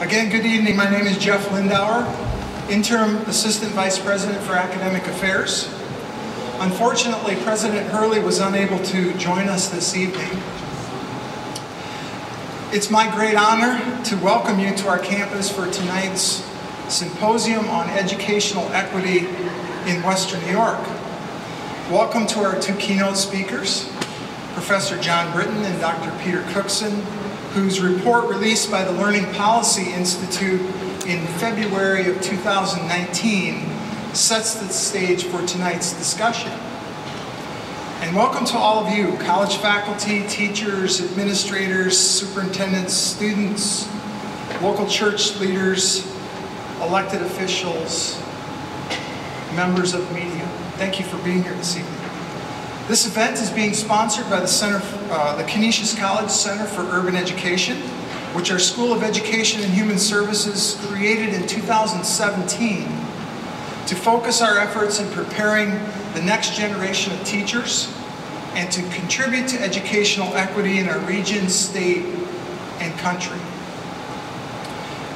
Again, good evening. My name is Jeff Lindauer, Interim Assistant Vice President for Academic Affairs. Unfortunately, President Hurley was unable to join us this evening. It's my great honor to welcome you to our campus for tonight's Symposium on Educational Equity in Western New York. Welcome to our two keynote speakers, Professor John Brittain and Dr. Peter Cookson, whose report released by the Learning Policy Institute in February of 2019 sets the stage for tonight's discussion. And welcome to all of you, college faculty, teachers, administrators, superintendents, students, local church leaders, elected officials, members of media. Thank you for being here this evening. This event is being sponsored by the Center, uh, the Canisius College Center for Urban Education, which our School of Education and Human Services created in 2017 to focus our efforts in preparing the next generation of teachers and to contribute to educational equity in our region, state, and country.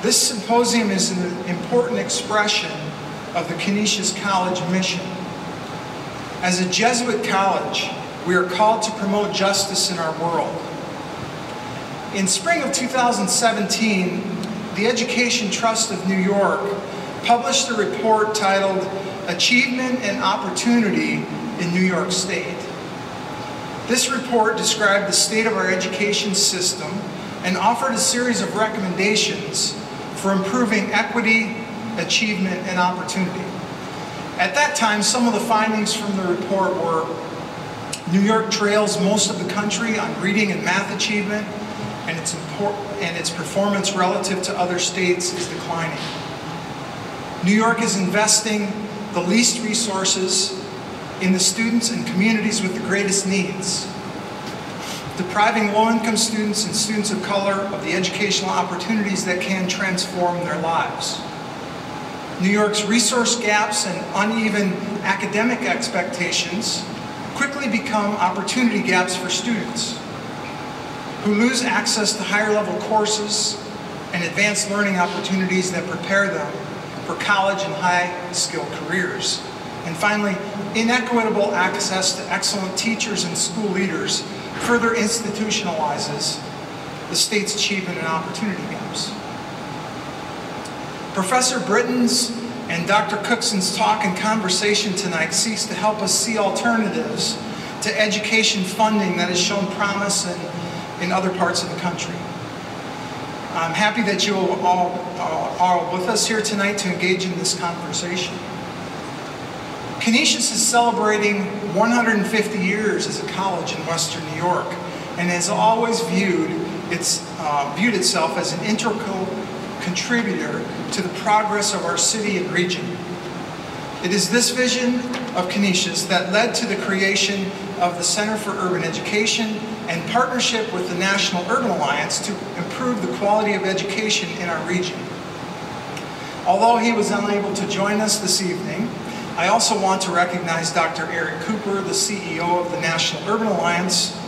This symposium is an important expression of the Canisius College mission. As a Jesuit college, we are called to promote justice in our world. In spring of 2017, the Education Trust of New York published a report titled Achievement and Opportunity in New York State. This report described the state of our education system and offered a series of recommendations for improving equity, achievement, and opportunity. At that time, some of the findings from the report were New York trails most of the country on reading and math achievement, and its, and its performance relative to other states is declining. New York is investing the least resources in the students and communities with the greatest needs, depriving low-income students and students of color of the educational opportunities that can transform their lives. New York's resource gaps and uneven academic expectations quickly become opportunity gaps for students who lose access to higher level courses and advanced learning opportunities that prepare them for college and high skilled careers. And finally, inequitable access to excellent teachers and school leaders further institutionalizes the state's achievement and opportunity gaps. Professor Brittain's and Dr. Cookson's talk and conversation tonight seeks to help us see alternatives to education funding that has shown promise in, in other parts of the country. I'm happy that you all uh, are with us here tonight to engage in this conversation. Canisius is celebrating 150 years as a college in Western New York and has always viewed, its, uh, viewed itself as an integral contributor to the progress of our city and region. It is this vision of Canisius that led to the creation of the Center for Urban Education and partnership with the National Urban Alliance to improve the quality of education in our region. Although he was unable to join us this evening, I also want to recognize Dr. Eric Cooper, the CEO of the National Urban Alliance,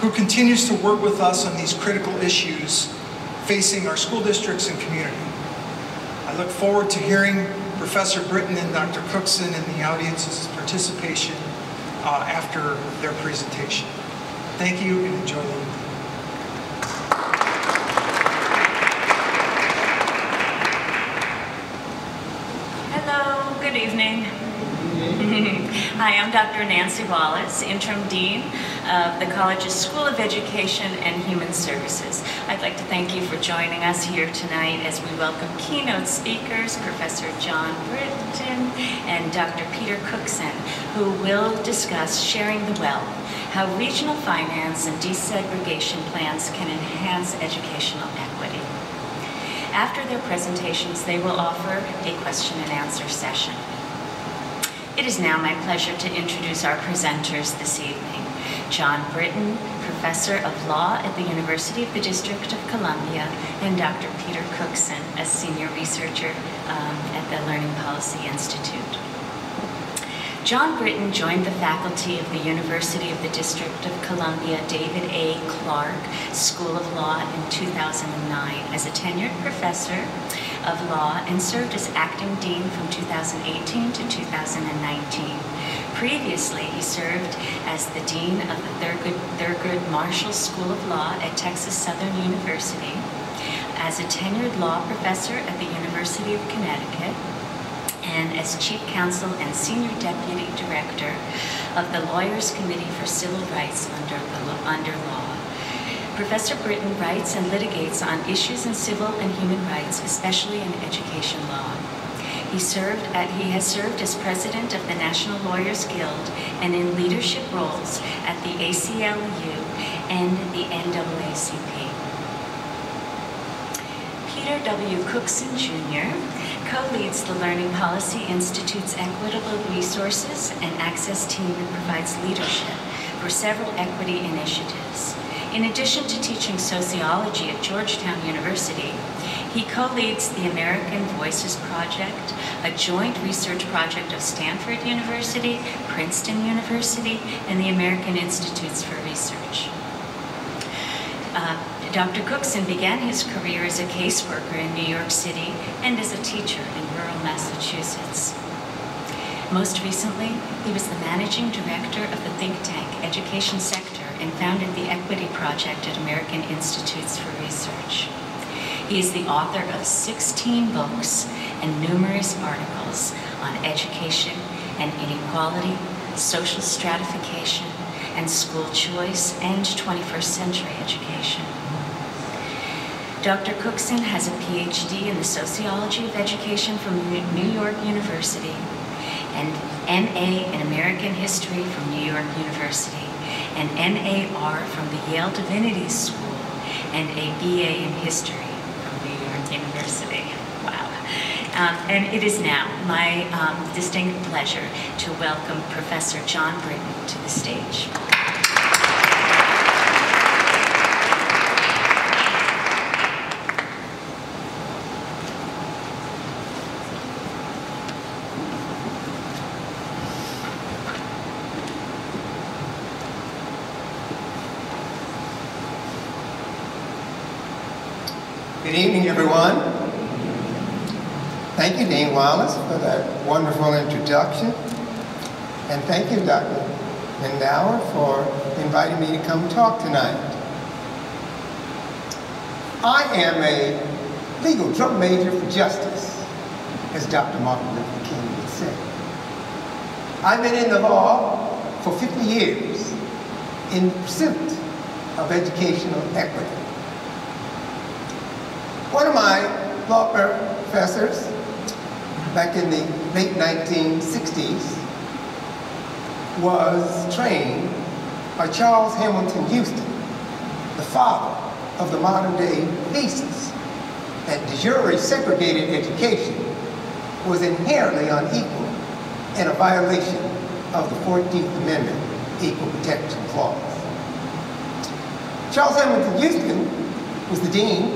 who continues to work with us on these critical issues facing our school districts and community. I look forward to hearing Professor Brittain and Dr. Cookson and the audience's participation uh, after their presentation. Thank you and enjoy the evening. Hello, good evening. Hi, I'm Dr. Nancy Wallace, Interim Dean of the college's School of Education and Human Services. I'd like to thank you for joining us here tonight as we welcome keynote speakers, Professor John Brittain and Dr. Peter Cookson, who will discuss Sharing the Wealth, how regional finance and desegregation plans can enhance educational equity. After their presentations, they will offer a question and answer session. It is now my pleasure to introduce our presenters this evening. John Brittain, Professor of Law at the University of the District of Columbia, and Dr. Peter Cookson, a Senior Researcher um, at the Learning Policy Institute. John Brittain joined the faculty of the University of the District of Columbia David A. Clark School of Law in 2009 as a tenured professor of law and served as acting dean from 2018 to 2019. Previously, he served as the dean of the Thurgood, Thurgood Marshall School of Law at Texas Southern University, as a tenured law professor at the University of Connecticut, and as Chief Counsel and Senior Deputy Director of the Lawyers Committee for Civil Rights under, under law. Professor Brittain writes and litigates on issues in civil and human rights, especially in education law. He, served at, he has served as president of the National Lawyers Guild and in leadership roles at the ACLU and the NAACP. Peter W. Cookson Jr. co-leads the Learning Policy Institute's Equitable Resources and Access team and provides leadership for several equity initiatives. In addition to teaching sociology at Georgetown University, he co-leads the American Voices Project, a joint research project of Stanford University, Princeton University, and the American Institutes for Research. Uh, Dr. Cookson began his career as a caseworker in New York City and as a teacher in rural Massachusetts. Most recently, he was the managing director of the think tank Education Sector and founded the Equity Project at American Institutes for Research. He is the author of 16 books and numerous articles on education and inequality, social stratification, and school choice and 21st century education. Dr. Cookson has a PhD in the sociology of education from New York University and MA in American history from New York University and MAR from the Yale Divinity School and a BA in history from New York University. Wow. Um, and it is now my um, distinct pleasure to welcome Professor John Brittain to the stage. Good evening, everyone. Thank you, Dean Wallace, for that wonderful introduction. And thank you, Dr. Lindauer, for inviting me to come talk tonight. I am a legal drum major for justice, as Dr. Martin Luther King would say. I've been in the law for 50 years in pursuit of educational equity. One of my law professors back in the late 1960s was trained by Charles Hamilton Houston, the father of the modern day thesis that de jure segregated education was inherently unequal and a violation of the 14th Amendment Equal Protection Clause. Charles Hamilton Houston was the dean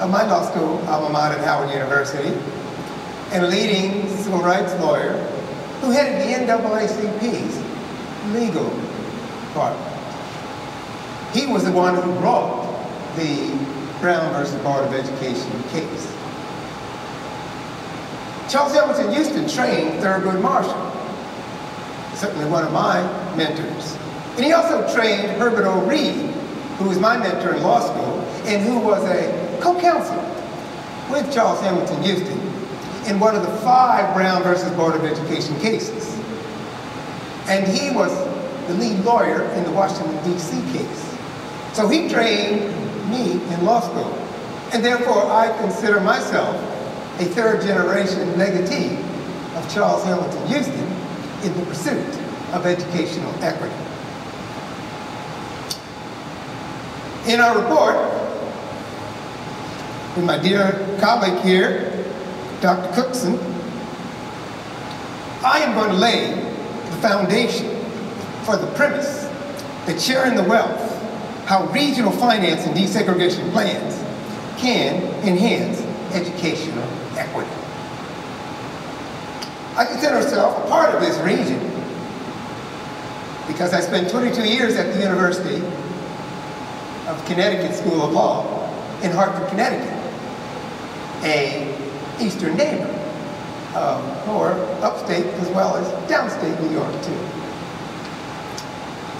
of my law school alma mater at Howard University and leading civil rights lawyer who headed the NAACP's legal department. He was the one who brought the Brown versus Board of Education case. Charles Hamilton Houston trained Thurgood Marshall, certainly one of my mentors. And he also trained Herbert O. Reid, who was my mentor in law school, and who was a co-counsel with Charles Hamilton Houston in one of the five Brown versus Board of Education cases. And he was the lead lawyer in the Washington, D.C. case. So he trained me in law school. And therefore, I consider myself a third generation legatee of Charles Hamilton Houston in the pursuit of educational equity. In our report, with my dear colleague here, Dr. Cookson, I am going to lay the foundation for the premise that sharing the wealth, how regional finance and desegregation plans can enhance educational equity. I consider myself a part of this region because I spent 22 years at the University of Connecticut School of Law in Hartford, Connecticut, a eastern neighbor, um, or upstate as well as downstate New York too.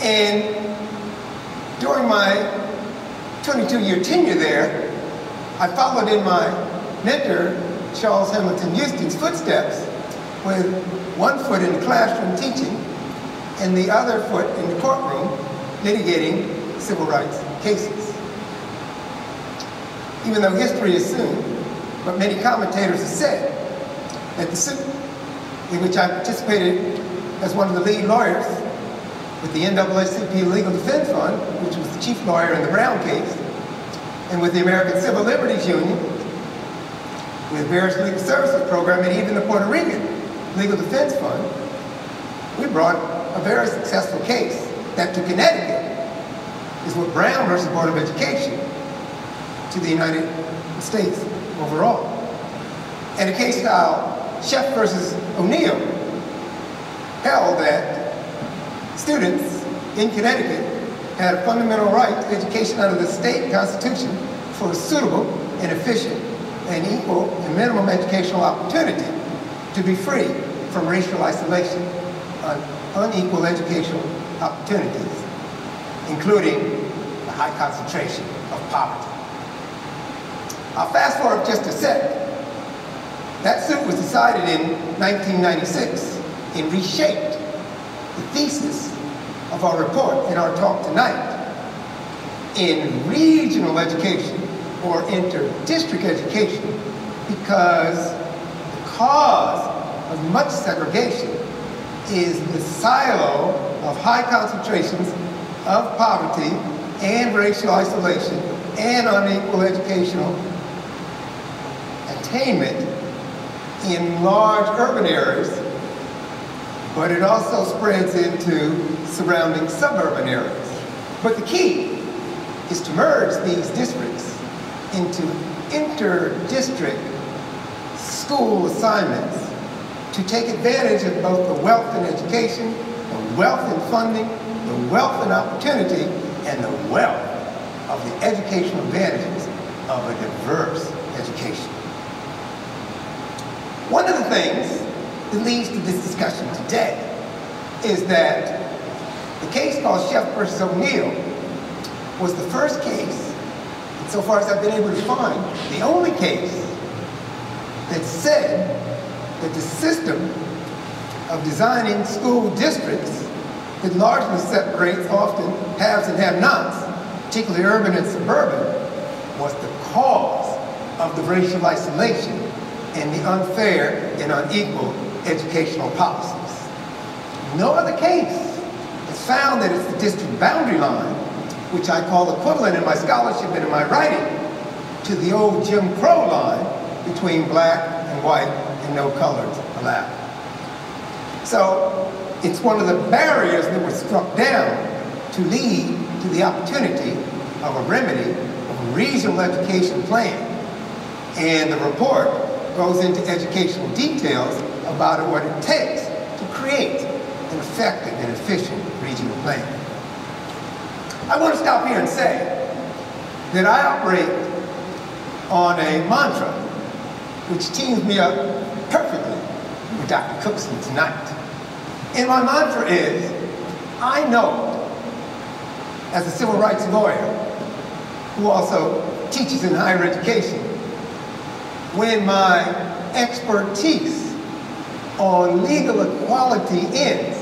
And during my 22-year tenure there, I followed in my mentor, Charles Hamilton Houston's footsteps with one foot in the classroom teaching and the other foot in the courtroom litigating civil rights cases. Even though history is soon, but many commentators have said that the suit in which I participated as one of the lead lawyers with the NAACP Legal Defense Fund, which was the chief lawyer in the Brown case, and with the American Civil Liberties Union, with various legal services program, and even the Puerto Rican Legal Defense Fund, we brought a very successful case that to Connecticut is what Brown versus Board of Education to the United States overall. And the case style Sheff versus O'Neill held that students in Connecticut had a fundamental right to education under the state constitution for a suitable and efficient and equal and minimum educational opportunity to be free from racial isolation on unequal educational opportunities, including the high concentration of poverty. I'll fast forward just a sec. That suit was decided in 1996 and reshaped the thesis of our report in our talk tonight. In regional education or inter-district education because the cause of much segregation is the silo of high concentrations of poverty and racial isolation and unequal educational attainment in large urban areas, but it also spreads into surrounding suburban areas. But the key is to merge these districts into inter-district school assignments to take advantage of both the wealth in education, the wealth in funding, the wealth in opportunity, and the wealth of the educational advantages of a diverse education. One of the things that leads to this discussion today is that the case called Sheff versus O'Neill was the first case, and so far as I've been able to find, the only case that said that the system of designing school districts that largely separates often haves and have-nots, particularly urban and suburban, was the cause of the racial isolation and the unfair and unequal educational policies. No other case has found that it's the district boundary line, which I call equivalent in my scholarship and in my writing, to the old Jim Crow line between black and white and no colors allowed. So it's one of the barriers that was struck down to lead to the opportunity of a remedy of a regional education plan. And the report goes into educational details about what it takes to create an effective and efficient regional plan. I want to stop here and say that I operate on a mantra which teams me up perfectly with Dr. Cookson tonight. And my mantra is, I know, as a civil rights lawyer, who also teaches in higher education, when my expertise on legal equality ends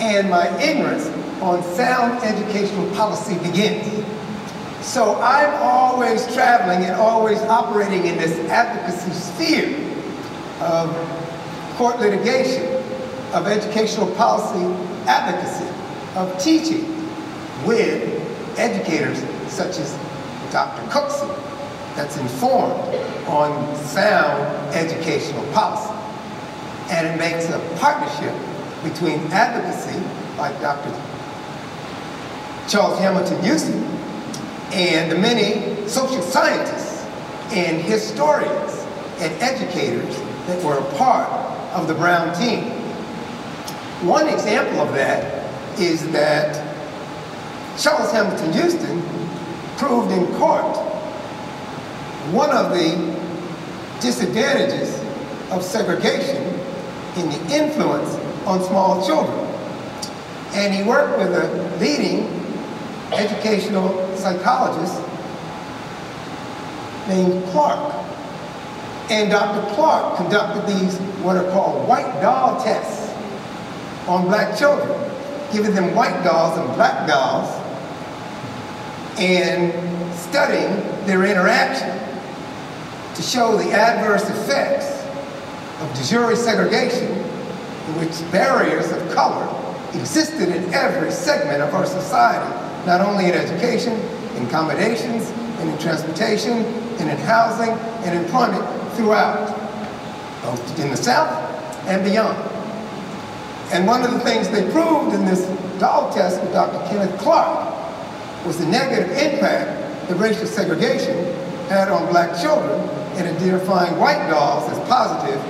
and my ignorance on sound educational policy begins. So I'm always traveling and always operating in this advocacy sphere of court litigation, of educational policy advocacy, of teaching with educators such as Dr. Cookson, that's informed on sound educational policy. And it makes a partnership between advocacy, like Dr. Charles Hamilton Houston, and the many social scientists and historians and educators that were a part of the Brown team. One example of that is that Charles Hamilton Houston proved in court one of the disadvantages of segregation in the influence on small children. And he worked with a leading educational psychologist named Clark. And Dr. Clark conducted these what are called white doll tests on black children, giving them white dolls and black dolls and studying their interaction to show the adverse effects of de jure segregation in which barriers of color existed in every segment of our society, not only in education, in accommodations, and in transportation, and in housing, and employment throughout, both in the South and beyond. And one of the things they proved in this doll test with Dr. Kenneth Clark was the negative impact that racial segregation had on black children in identifying white dolls as positive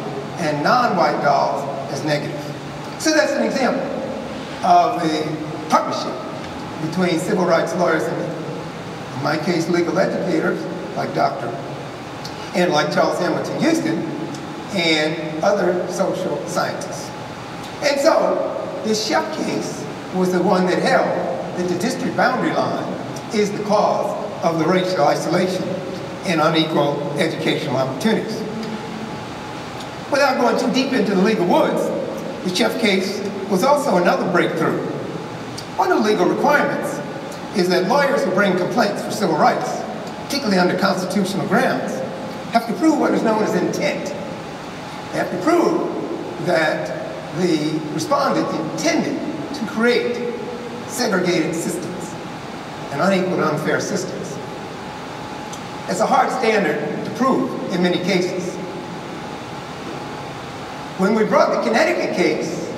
and non-white dolls as negative. So that's an example of a partnership between civil rights lawyers and, in my case, legal educators like Dr. and like Charles Hamilton Houston and other social scientists. And so this Sheff case was the one that held that the district boundary line is the cause of the racial isolation and unequal educational opportunities. Without going too deep into the legal woods, the Sheff case was also another breakthrough. One of the legal requirements is that lawyers who bring complaints for civil rights, particularly under constitutional grounds, have to prove what is known as intent. They have to prove that the respondent intended to create segregated systems and unequal and unfair systems. It's a hard standard to prove in many cases. When we brought the Connecticut case,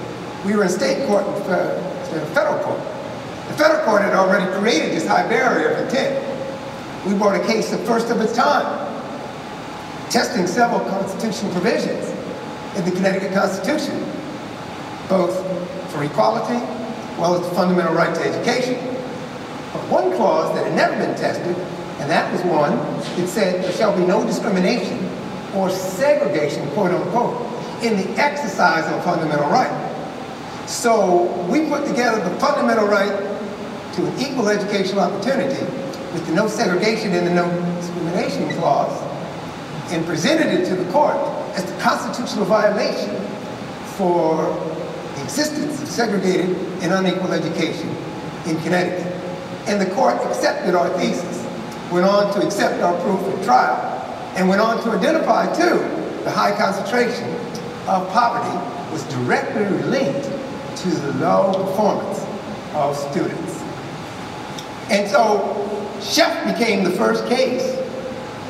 we were in state court instead of federal court. The federal court had already created this high barrier of intent. We brought a case the first of its time, testing several constitutional provisions in the Connecticut Constitution, both for equality, as well as the fundamental right to education. But one clause that had never been tested, and that was one that said there shall be no discrimination or segregation, quote unquote, in the exercise of fundamental right. So we put together the fundamental right to an equal educational opportunity with the no segregation and the no discrimination clause and presented it to the court as the constitutional violation for the existence of segregated and unequal education in Connecticut. And the court accepted our thesis, went on to accept our proof of trial, and went on to identify, too, the high concentration of poverty was directly linked to the low performance of students. And so Sheff became the first case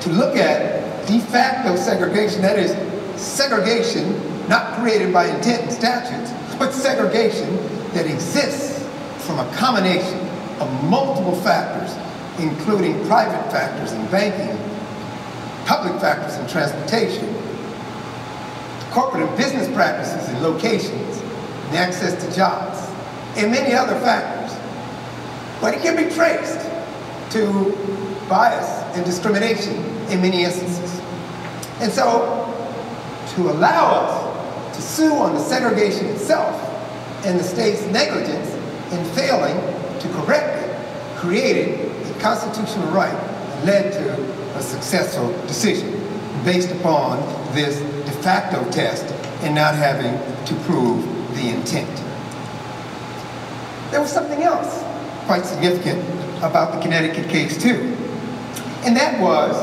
to look at de facto segregation, that is, segregation not created by intent and statutes, but segregation that exists from a combination of multiple factors, including private factors in banking, public factors in transportation, corporate and business practices and locations, and access to jobs, and many other factors. But it can be traced to bias and discrimination in many instances. And so, to allow us to sue on the segregation itself and the state's negligence in failing to correct it created constitutional right led to a successful decision based upon this de facto test and not having to prove the intent. There was something else quite significant about the Connecticut case too. And that was,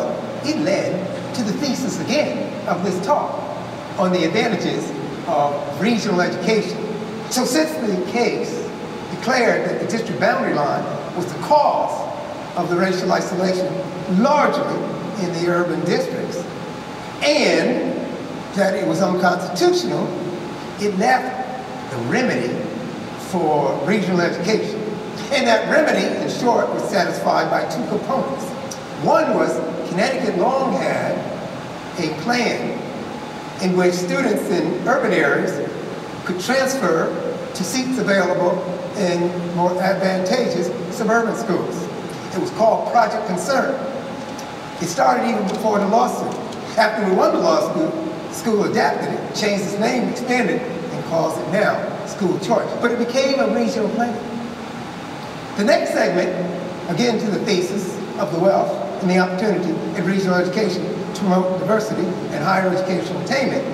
it led to the thesis again of this talk on the advantages of regional education. So since the case declared that the district boundary line was the cause of the racial isolation largely in the urban districts, and that it was unconstitutional, it left the remedy for regional education. And that remedy, in short, was satisfied by two components. One was Connecticut long had a plan in which students in urban areas could transfer to seats available in more advantageous suburban schools. It was called Project Concern. It started even before the lawsuit. After we won the lawsuit, the school adapted it, changed its name, expanded, and calls it now school choice. But it became a regional plan. The next segment, again to the thesis of the wealth and the opportunity in regional education to promote diversity and higher educational attainment,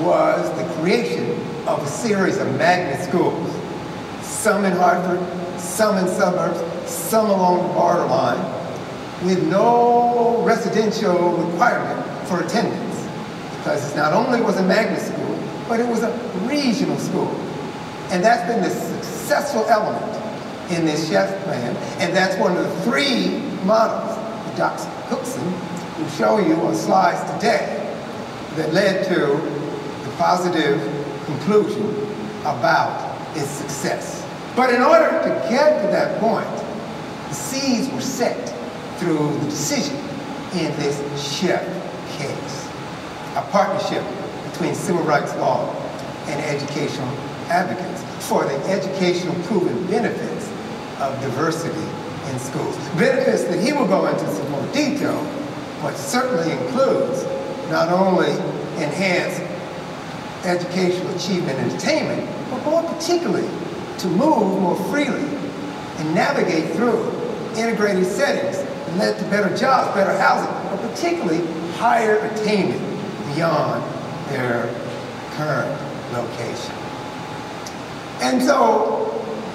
was the creation of a series of magnet schools, some in Hartford, some in suburbs, some along the borderline, with no residential requirement for attendance. Because not only was a magnet school, but it was a regional school. And that's been the successful element in this Sheff plan, and that's one of the three models that Dr. Cookson will show you on slides today that led to the positive conclusion about its success. But in order to get to that point, the seeds were set through the decision in this Sheff case, a partnership between civil rights law and educational advocates for the educational proven benefits of diversity in schools. Benefits that he will go into some more detail, but certainly includes not only enhanced educational achievement and attainment, but more particularly to move more freely and navigate through integrated settings and lead to better jobs, better housing, but particularly higher attainment beyond their current location. And so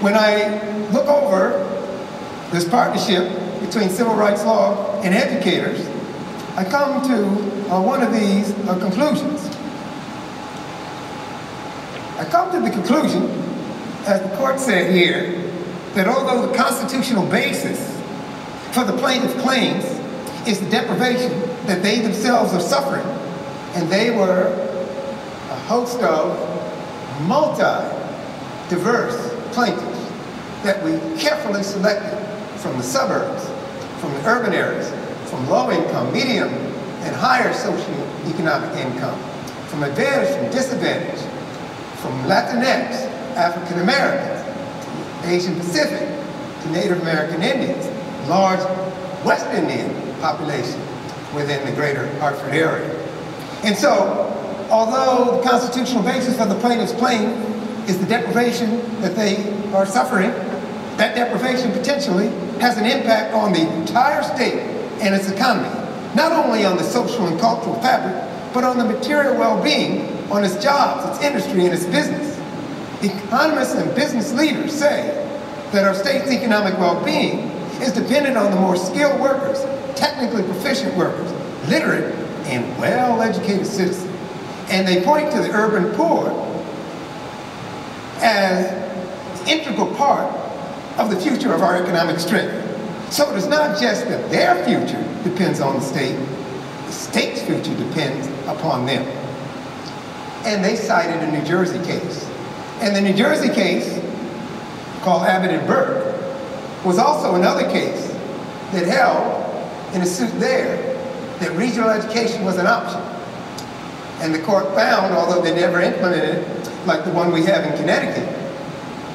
when I look over this partnership between civil rights law and educators, I come to uh, one of these uh, conclusions. I come to the conclusion, as the court said here, that although the constitutional basis for the plaintiff's claims is the deprivation that they themselves are suffering, and they were a host of multi-diverse plaintiffs that we carefully selected from the suburbs, from the urban areas, from low income, medium, and higher socioeconomic income, from advantage, from disadvantage, from Latinx, African Americans, Asian Pacific, to Native American Indians, large West Indian population within the greater Hartford area. And so, although the constitutional basis of the plaintiff's claim is the deprivation that they are suffering, that deprivation potentially has an impact on the entire state and its economy, not only on the social and cultural fabric, but on the material well-being on its jobs, its industry, and its business. Economists and business leaders say that our state's economic well-being is dependent on the more skilled workers, technically proficient workers, literate, and well-educated citizens. And they point to the urban poor as an integral part of the future of our economic strength. So it is not just that their future depends on the state, the state's future depends upon them and they cited a New Jersey case. And the New Jersey case, called Abbott and Burke, was also another case that held in a suit there that regional education was an option. And the court found, although they never implemented it, like the one we have in Connecticut,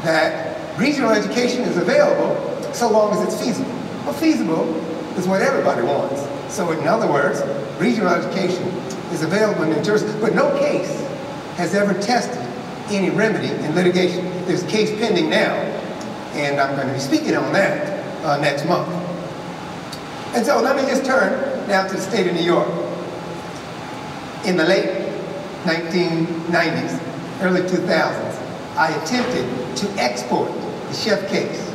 that regional education is available so long as it's feasible. Well, feasible is what everybody wants. So in other words, regional education is available in New Jersey, but no case has ever tested any remedy in litigation. There's a case pending now, and I'm going to be speaking on that uh, next month. And so let me just turn now to the state of New York. In the late 1990s, early 2000s, I attempted to export the Sheff case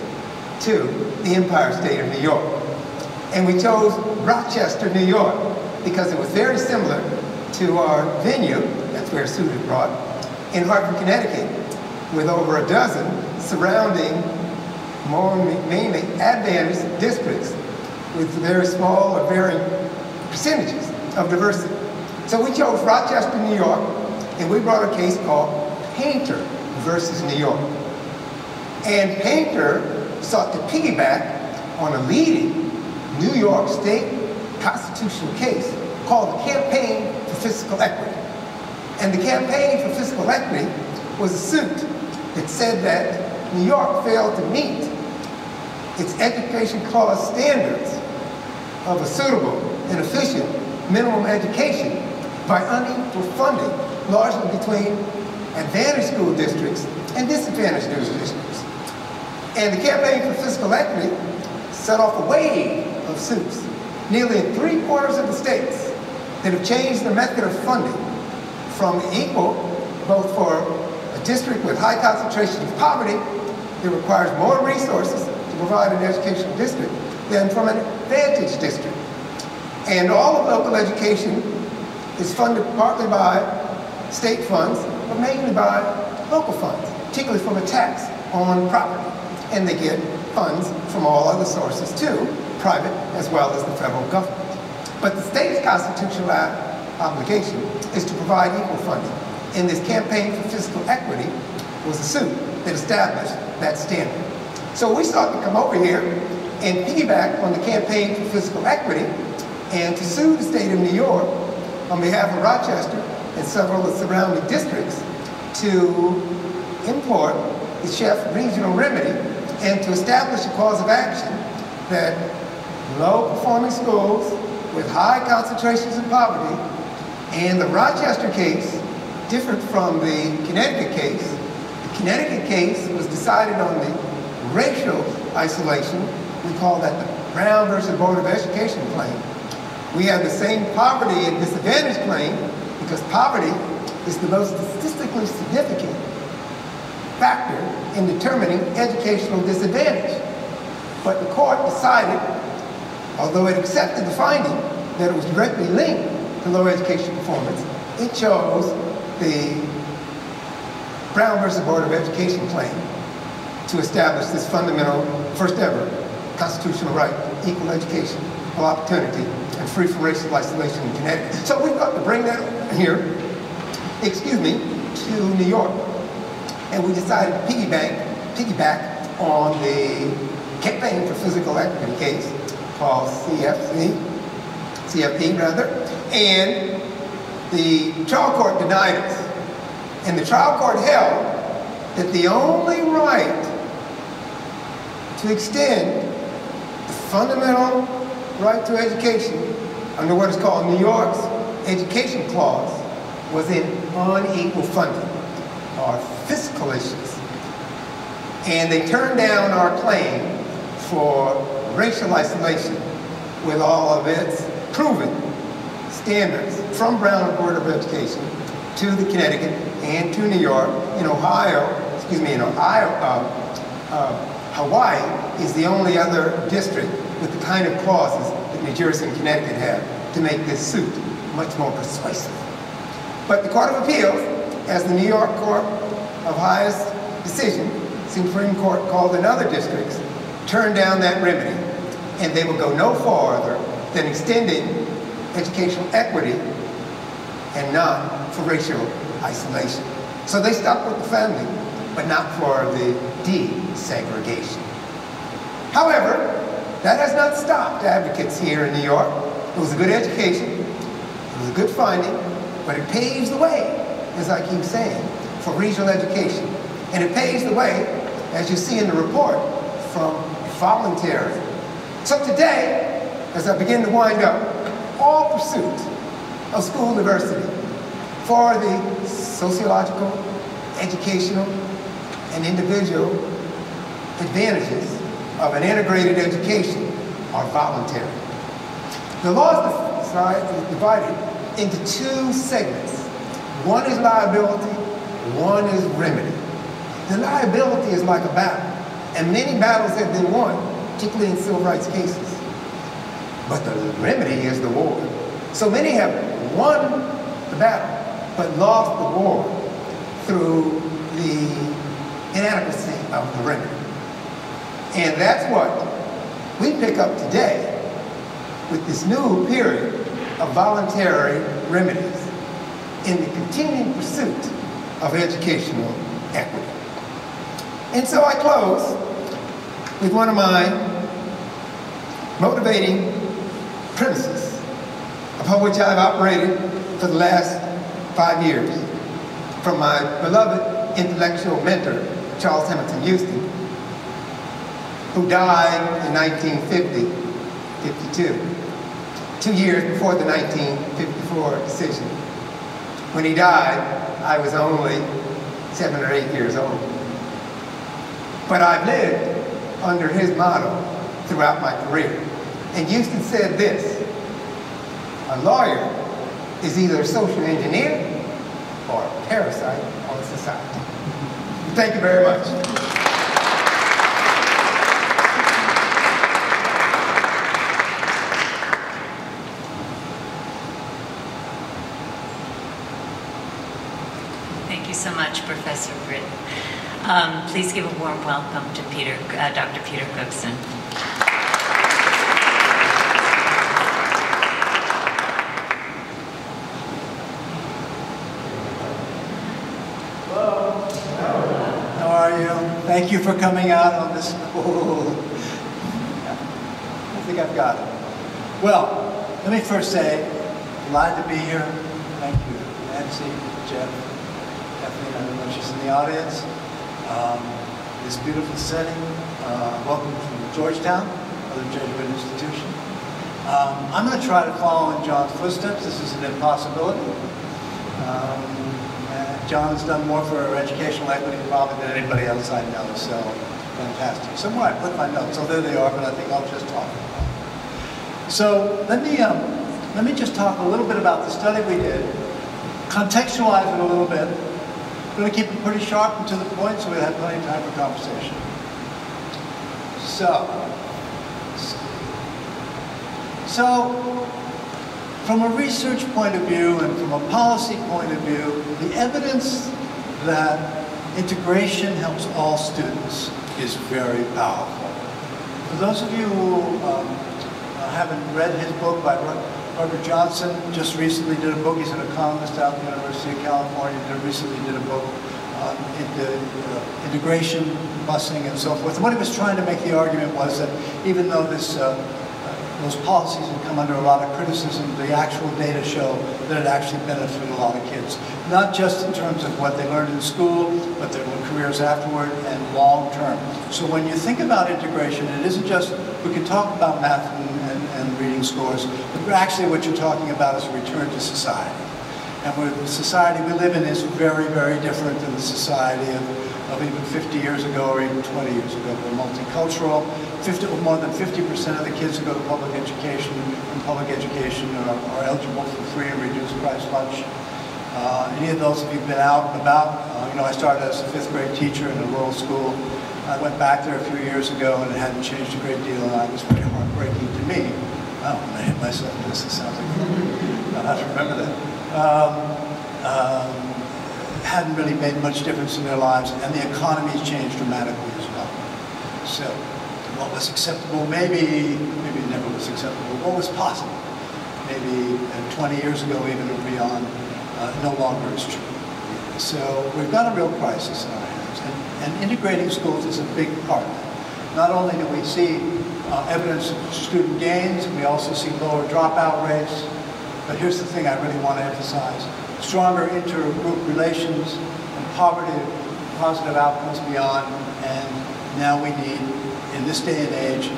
to the Empire State of New York. And we chose Rochester, New York, because it was very similar to our venue that's where suit is brought, in Hartford, Connecticut, with over a dozen surrounding, mainly advantaged districts with very small or varying percentages of diversity. So we chose Rochester, New York, and we brought a case called Paynter versus New York. And Paynter sought to piggyback on a leading New York State constitutional case called the Campaign for Fiscal Equity. And the campaign for fiscal equity was a suit that said that New York failed to meet its education clause standards of a suitable and efficient minimum education by unequal funding, largely between advantaged school districts and disadvantaged school districts. And the Campaign for Fiscal Equity set off a wave of suits, nearly three quarters of the states that have changed the method of funding from equal, both for a district with high concentration of poverty that requires more resources to provide an educational district than from an advantaged district. And all of local education is funded partly by state funds, but mainly by local funds, particularly from a tax on property. And they get funds from all other sources too, private as well as the federal government. But the state's constitutional obligation is to provide equal funding. And this campaign for fiscal equity was a suit that established that standard. So we sought to come over here and piggyback on the campaign for fiscal equity and to sue the state of New York on behalf of Rochester and several of the surrounding districts to import the Sheff regional remedy and to establish a cause of action that low-performing schools with high concentrations of poverty and the Rochester case differed from the Connecticut case. The Connecticut case was decided on the racial isolation. We call that the Brown versus Board of Education claim. We have the same poverty and disadvantage claim because poverty is the most statistically significant factor in determining educational disadvantage. But the court decided, although it accepted the finding that it was directly linked to lower education performance, it chose the Brown versus Board of Education claim to establish this fundamental, first ever, constitutional right, equal education, equal opportunity, and free from racial isolation in Connecticut. So we've got to bring that here, excuse me, to New York. And we decided to piggyback, piggyback on the campaign for fiscal equity case called CFC, CFP rather, and the trial court denied us. And the trial court held that the only right to extend the fundamental right to education under what is called New York's Education Clause was in unequal funding or fiscal issues. And they turned down our claim for racial isolation with all of its proven standards from Brown Board of Education to the Connecticut and to New York. In Ohio, excuse me, in Ohio, uh, uh, Hawaii is the only other district with the kind of clauses that New Jersey and Connecticut have to make this suit much more persuasive. But the Court of Appeals, as the New York Court of Highest Decision, Supreme Court called in other districts, turned down that remedy, and they will go no farther than extending educational equity and not for racial isolation. So they stopped with the family, but not for the desegregation. However, that has not stopped advocates here in New York. It was a good education, it was a good finding, but it paves the way, as I keep saying, for regional education. And it paves the way, as you see in the report, from voluntary. So today, as I begin to wind up, all pursuit of school diversity for the sociological, educational, and individual advantages of an integrated education are voluntary. The law is divided into two segments. One is liability, one is remedy. The liability is like a battle, and many battles have been won, particularly in civil rights cases. But the remedy is the war. So many have won the battle, but lost the war through the inadequacy of the remedy. And that's what we pick up today with this new period of voluntary remedies in the continuing pursuit of educational equity. And so I close with one of my motivating premises upon which I've operated for the last five years from my beloved intellectual mentor, Charles Hamilton Houston, who died in 1950, 52, two years before the 1954 decision. When he died, I was only seven or eight years old. But I've lived under his motto throughout my career. And Houston said this, a lawyer is either a social engineer or a parasite on society. Thank you very much. Thank you so much, Professor Britt. Um, please give a warm welcome to Peter, uh, Dr. Peter Cookson. How are you? Thank you for coming out on this cool. I think I've got it. Well, let me first say, glad to be here. Thank you, Nancy, Jeff, Kathleen, I don't know she's in the audience. Um, this beautiful setting. Uh, welcome from Georgetown, other Jesuit institution. Um, I'm going to try to follow in John's footsteps. This is an impossibility. Um, John's done more for our educational equity probably than anybody else I know, so fantastic. Somewhere I put my notes, so there they are, but I think I'll just talk. So let me, um, let me just talk a little bit about the study we did, contextualize it a little bit. I'm going to keep it pretty sharp and to the point so we have plenty of time for conversation. So, so from a research point of view and from a policy point of view, the evidence that integration helps all students is very powerful. For those of you who um, haven't read his book by Rucker Johnson, just recently did a book, he's an economist out at the University of California, did, recently did a book on into, uh, integration, busing, and so forth. And what he was trying to make the argument was that even though this uh, those policies have come under a lot of criticism. The actual data show that it actually benefited a lot of kids, not just in terms of what they learned in school, but their careers afterward and long term. So when you think about integration, it isn't just, we can talk about math and, and, and reading scores, but actually what you're talking about is a return to society. And the society we live in is very, very different than the society of of even 50 years ago or even 20 years ago. We're multicultural. 50, more than 50% of the kids who go to public education public education are, are eligible for free and reduced price lunch. Uh, any of those of you been out and about? Uh, you know, I started as a fifth grade teacher in a rural school. I went back there a few years ago and it hadn't changed a great deal and it was pretty heartbreaking to me. Oh, when I hit myself this, it sounds like I have to remember that. Um, um, hadn't really made much difference in their lives, and the economy has changed dramatically as well. So, what was acceptable, maybe, maybe never was acceptable, what was possible, maybe uh, 20 years ago even or beyond, uh, no longer is true. So, we've got a real crisis in our hands, and, and integrating schools is a big part. Not only do we see uh, evidence of student gains, we also see lower dropout rates, but here's the thing I really want to emphasize stronger intergroup relations, and poverty, positive outcomes beyond. And now we need, in this day and age,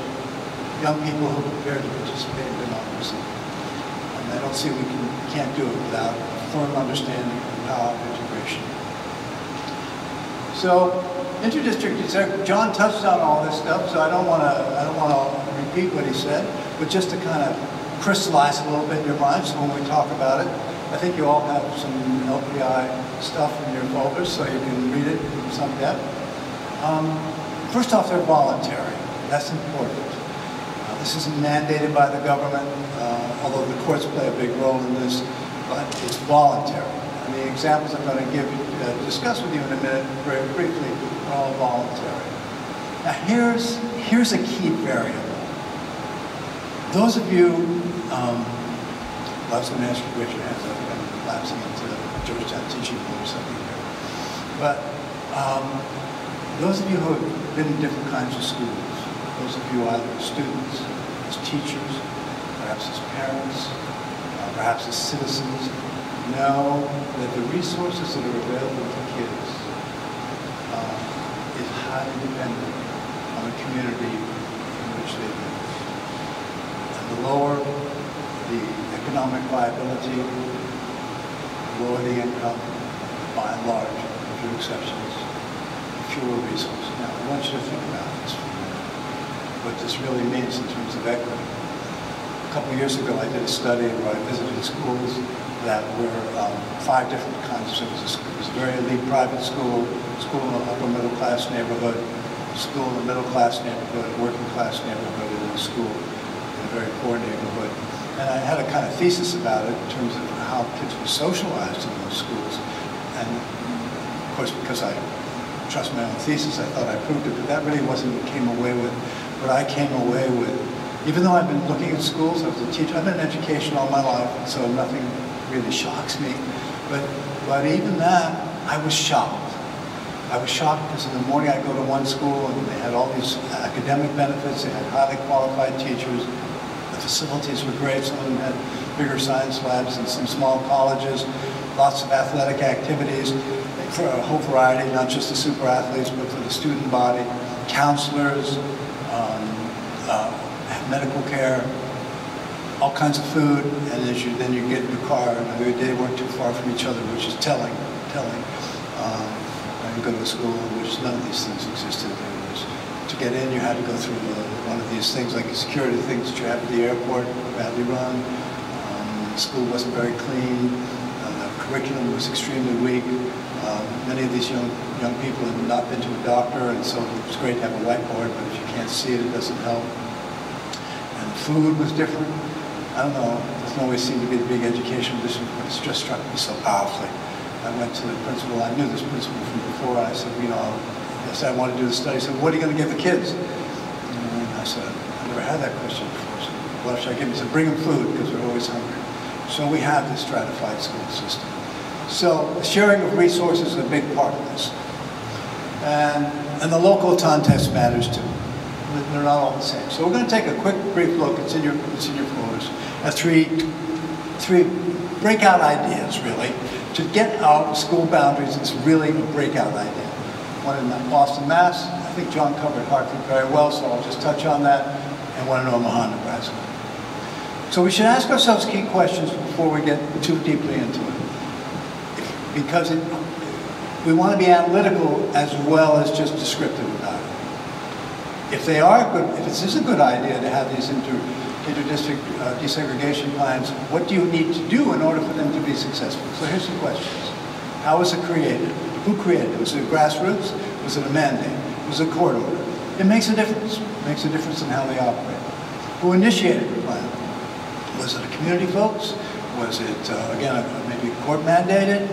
young people who are prepared to participate in democracy. And I don't see we can, can't do it without a firm understanding of the power of integration. So, interdistrict, John touched on all this stuff, so I don't want to, I don't want to repeat what he said, but just to kind of crystallize a little bit in your minds when we talk about it, I think you all have some LPI stuff in your folders, so you can read it in some depth. Um, first off, they're voluntary. That's important. Uh, this isn't mandated by the government, uh, although the courts play a big role in this, but it's voluntary. And the examples I'm going to give, uh, discuss with you in a minute, very briefly, are all voluntary. Now, here's, here's a key variable. Those of you um, Life's going to ask to raise into Georgetown Teaching Board or something here. But um, those of you who have been in different kinds of schools, those of you either as students, as teachers, perhaps as parents, uh, perhaps as citizens, know that the resources that are available to kids uh, is highly dependent on the community in which they live. And the lower economic viability, lower the income, by and large, with few exceptions, fewer resources. Now, I want you to think about this for a minute, what this really means in terms of equity. A couple years ago, I did a study where I visited schools that were um, five different kinds of schools. It was a very elite private school, school in an upper middle class neighborhood, school in a middle class neighborhood, a working class neighborhood, and a school in a very poor neighborhood. And I had a kind of thesis about it in terms of how kids were socialized in those schools. And of course, because I trust my own thesis, I thought I proved it, but that really wasn't what came away with. What I came away with, even though I've been looking at schools, I was a teacher, I've been in education all my life, so nothing really shocks me. But, but even that, I was shocked. I was shocked because in the morning I'd go to one school and they had all these academic benefits, they had highly qualified teachers, facilities were great, some of them had bigger science labs than some small colleges, lots of athletic activities for a whole variety, not just the super athletes, but for the student body, counselors, um, uh, medical care, all kinds of food, and as you, then you get in your car, and they weren't too far from each other, which is telling, telling. Um, you go to a school in which none of these things existed. There was, to get in, you had to go through uh, one of these things, like security things that you have at the airport, badly run. Um, the school wasn't very clean. Uh, the curriculum was extremely weak. Um, many of these young young people had not been to a doctor, and so it's great to have a whiteboard, but if you can't see it, it doesn't help. And the food was different. I don't know, it doesn't always seem to be the big education district, but it's just struck me so powerfully. I went to the principal, I knew this principal from before, and I said, you know, I said I want to do the study. He said, what are you going to give the kids? And I said, I never had that question before. What should I give them? He said, bring them food, because they're always hungry. So we have this stratified school system. So sharing of resources is a big part of this. And, and the local context matters too. They're not all the same. So we're going to take a quick, brief look, it's in your, it's in your folders, at three, three breakout ideas, really. To get out of school boundaries is really a breakout idea. One in Boston, Mass. I think John covered Hartford very well, so I'll just touch on that. And one in Omaha, Nebraska. So we should ask ourselves key questions before we get too deeply into it. Because it, we want to be analytical as well as just descriptive about it. If they are good, if this is a good idea to have these inter, inter-district uh, desegregation plans, what do you need to do in order for them to be successful? So here's some questions. How was it created? Who created it? Was it grassroots? Was it a mandate? Was it a court order? It makes a difference. It makes a difference in how they operate. Who initiated the plan? Was it a community folks? Was it, uh, again, maybe court mandated?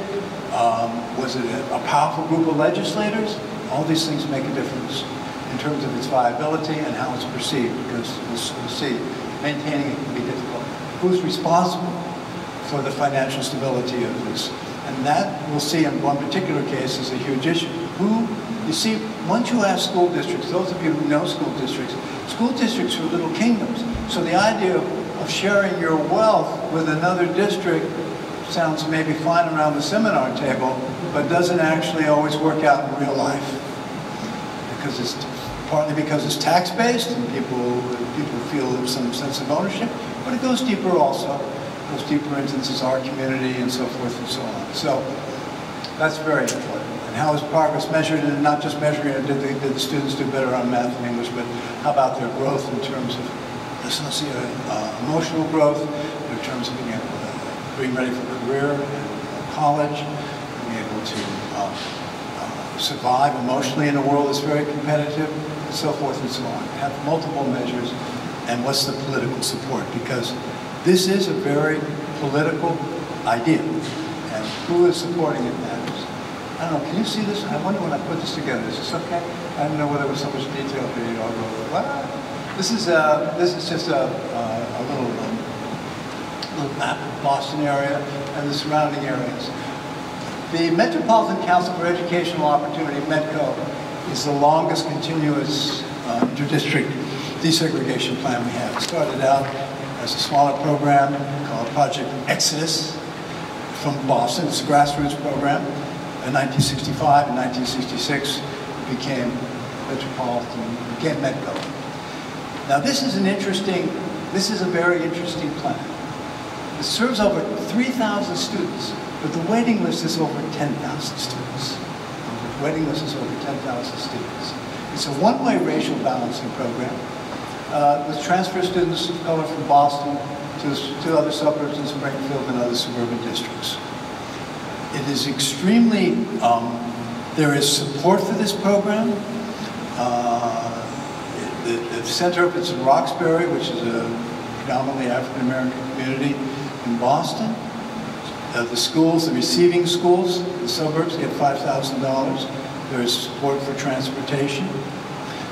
Um, was it a, powerful group of legislators? All these things make a difference in terms of its viability and how it's perceived, because we'll see, maintaining it can be difficult. Who's responsible for the financial stability of this? And that, we'll see in one particular case, is a huge issue. Who, you see, once you have school districts, those of you who know school districts, school districts are little kingdoms. So the idea of, sharing your wealth with another district sounds maybe fine around the seminar table, but doesn't actually always work out in real life. Because it's partly because it's tax-based and people, people feel some sense of ownership, but it goes deeper also. It goes deeper into this is our community and so forth and so on. So that's very important. How is progress measured? And not just measuring it, did, they, did the students do better on math and English, but how about their growth in terms of associated uh, emotional growth, in terms of being able to, being ready for career and college, being able to uh, uh, survive emotionally in a world that's very competitive, and so forth and so on. Have multiple measures, and what's the political support? Because this is a very political idea, and who is supporting it matters. I don't know, can you see this? I wonder when I put this together, is this okay? I don't know whether there was so much detail here, you I'll go, "Ah." This is, uh, this is just a, uh, a little, um, little map of Boston area and the surrounding areas. The Metropolitan Council for Educational Opportunity, METCO, is the longest continuous uh, desegregation plan we have. It started out as a smaller program called Project Exodus from Boston. It's a grassroots program. In 1965 and 1966, became Metropolitan, became METCO. Now this is an interesting This is a very interesting plan. It serves over 3,000 students, but the waiting list is over 10,000 students. The waiting list is over 10,000 students. It's a one-way racial balancing program uh, with transfer students of color from Boston to, to other suburbs in Springfield and other suburban districts. It is extremely, um, there is support for this program. Uh, the, the center of it's in Roxbury, which is a predominantly African American community in Boston. Uh, the schools, the receiving schools, the suburbs get $5,000. There is support for transportation.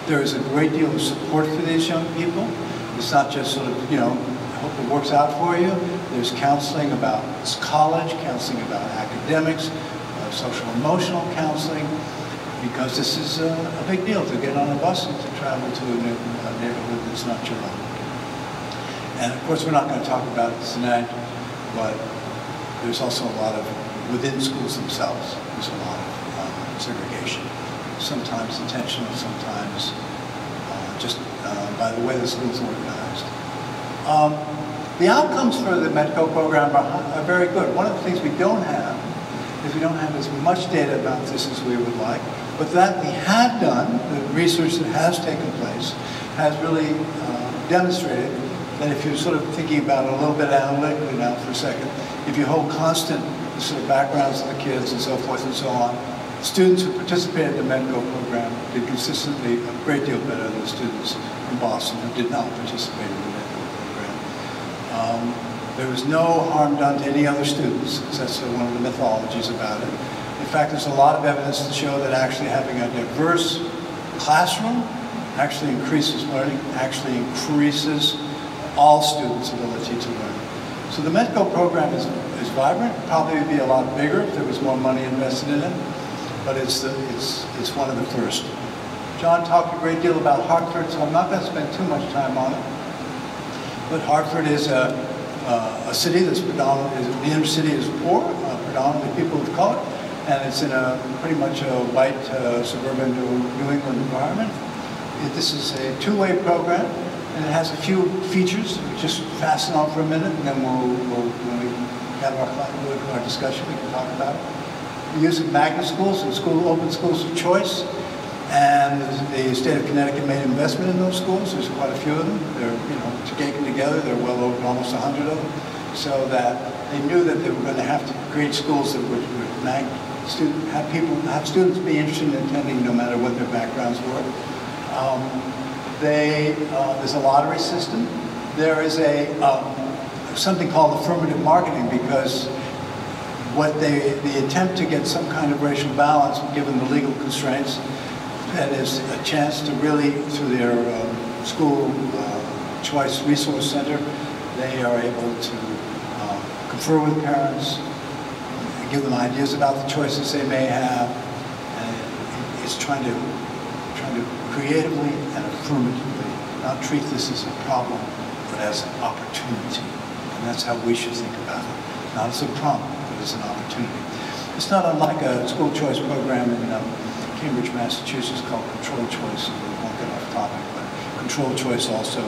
There is a great deal of support for these young people. It's not just sort of, you know, I hope it works out for you. There's counseling about college, counseling about academics, uh, social emotional counseling, because this is a, a, big deal to get on a bus and to travel to a, a neighborhood that's not your own. And of course, we're not going to talk about this tonight, but there's also a lot of, within schools themselves, there's a lot of um, segregation. Sometimes intentional, sometimes uh, just uh, by the way the schools organized. Um, the outcomes for the METCO program are, are very good. One of the things we don't have is we don't have as much data about this as we would like, but that we have done, the research that has taken place, has really uh, demonstrated that if you're sort of thinking about it a little bit analytically now for a second, if you hold constant the sort of backgrounds of the kids and so forth and so on, students who participated in the METCO program did consistently a great deal better than students in Boston who did not participate in. Um, there was no harm done to any other students. That's one of the mythologies about it. In fact, there's a lot of evidence to show that actually having a diverse classroom actually increases learning, actually increases all students' ability to learn. So the METCO program is, is vibrant, probably would be a lot bigger if there was more money invested in it, but it's, the, it's, it's one of the first. John talked a great deal about Hartford, so I'm not going to spend too much time on it. But Hartford is a, a city that's predominantly, the inner city is poor, uh, predominantly people of color, and it's in a pretty much a white uh, suburban New, New England environment. It, this is a two-way program, and it has a few features. Just fasten on for a minute, and then we'll, we'll when we have our, our discussion, we can talk about it. Using magnet schools and school open schools of choice, and the state of Connecticut made investment in those schools. There's quite a few of them. They're, you know, taken together, there are well over almost 100 of them, so that they knew that they were going to have to create schools that would, would mag student, have people, have students be interested in attending no matter what their backgrounds were. Um, they, uh, there's a lottery system. There is a um, something called affirmative marketing because what they, the attempt to get some kind of racial balance given the legal constraints, that is a chance to really, through their um, school uh, choice resource center, they are able to uh, confer with parents, give them ideas about the choices they may have, and it's trying to, trying to creatively and affirmatively not treat this as a problem, but as an opportunity. And that's how we should think about it. Not as a problem, but as an opportunity. It's not unlike a school choice program in um, Cambridge, Massachusetts called Control Choice. and We won't get off topic, but Control Choice also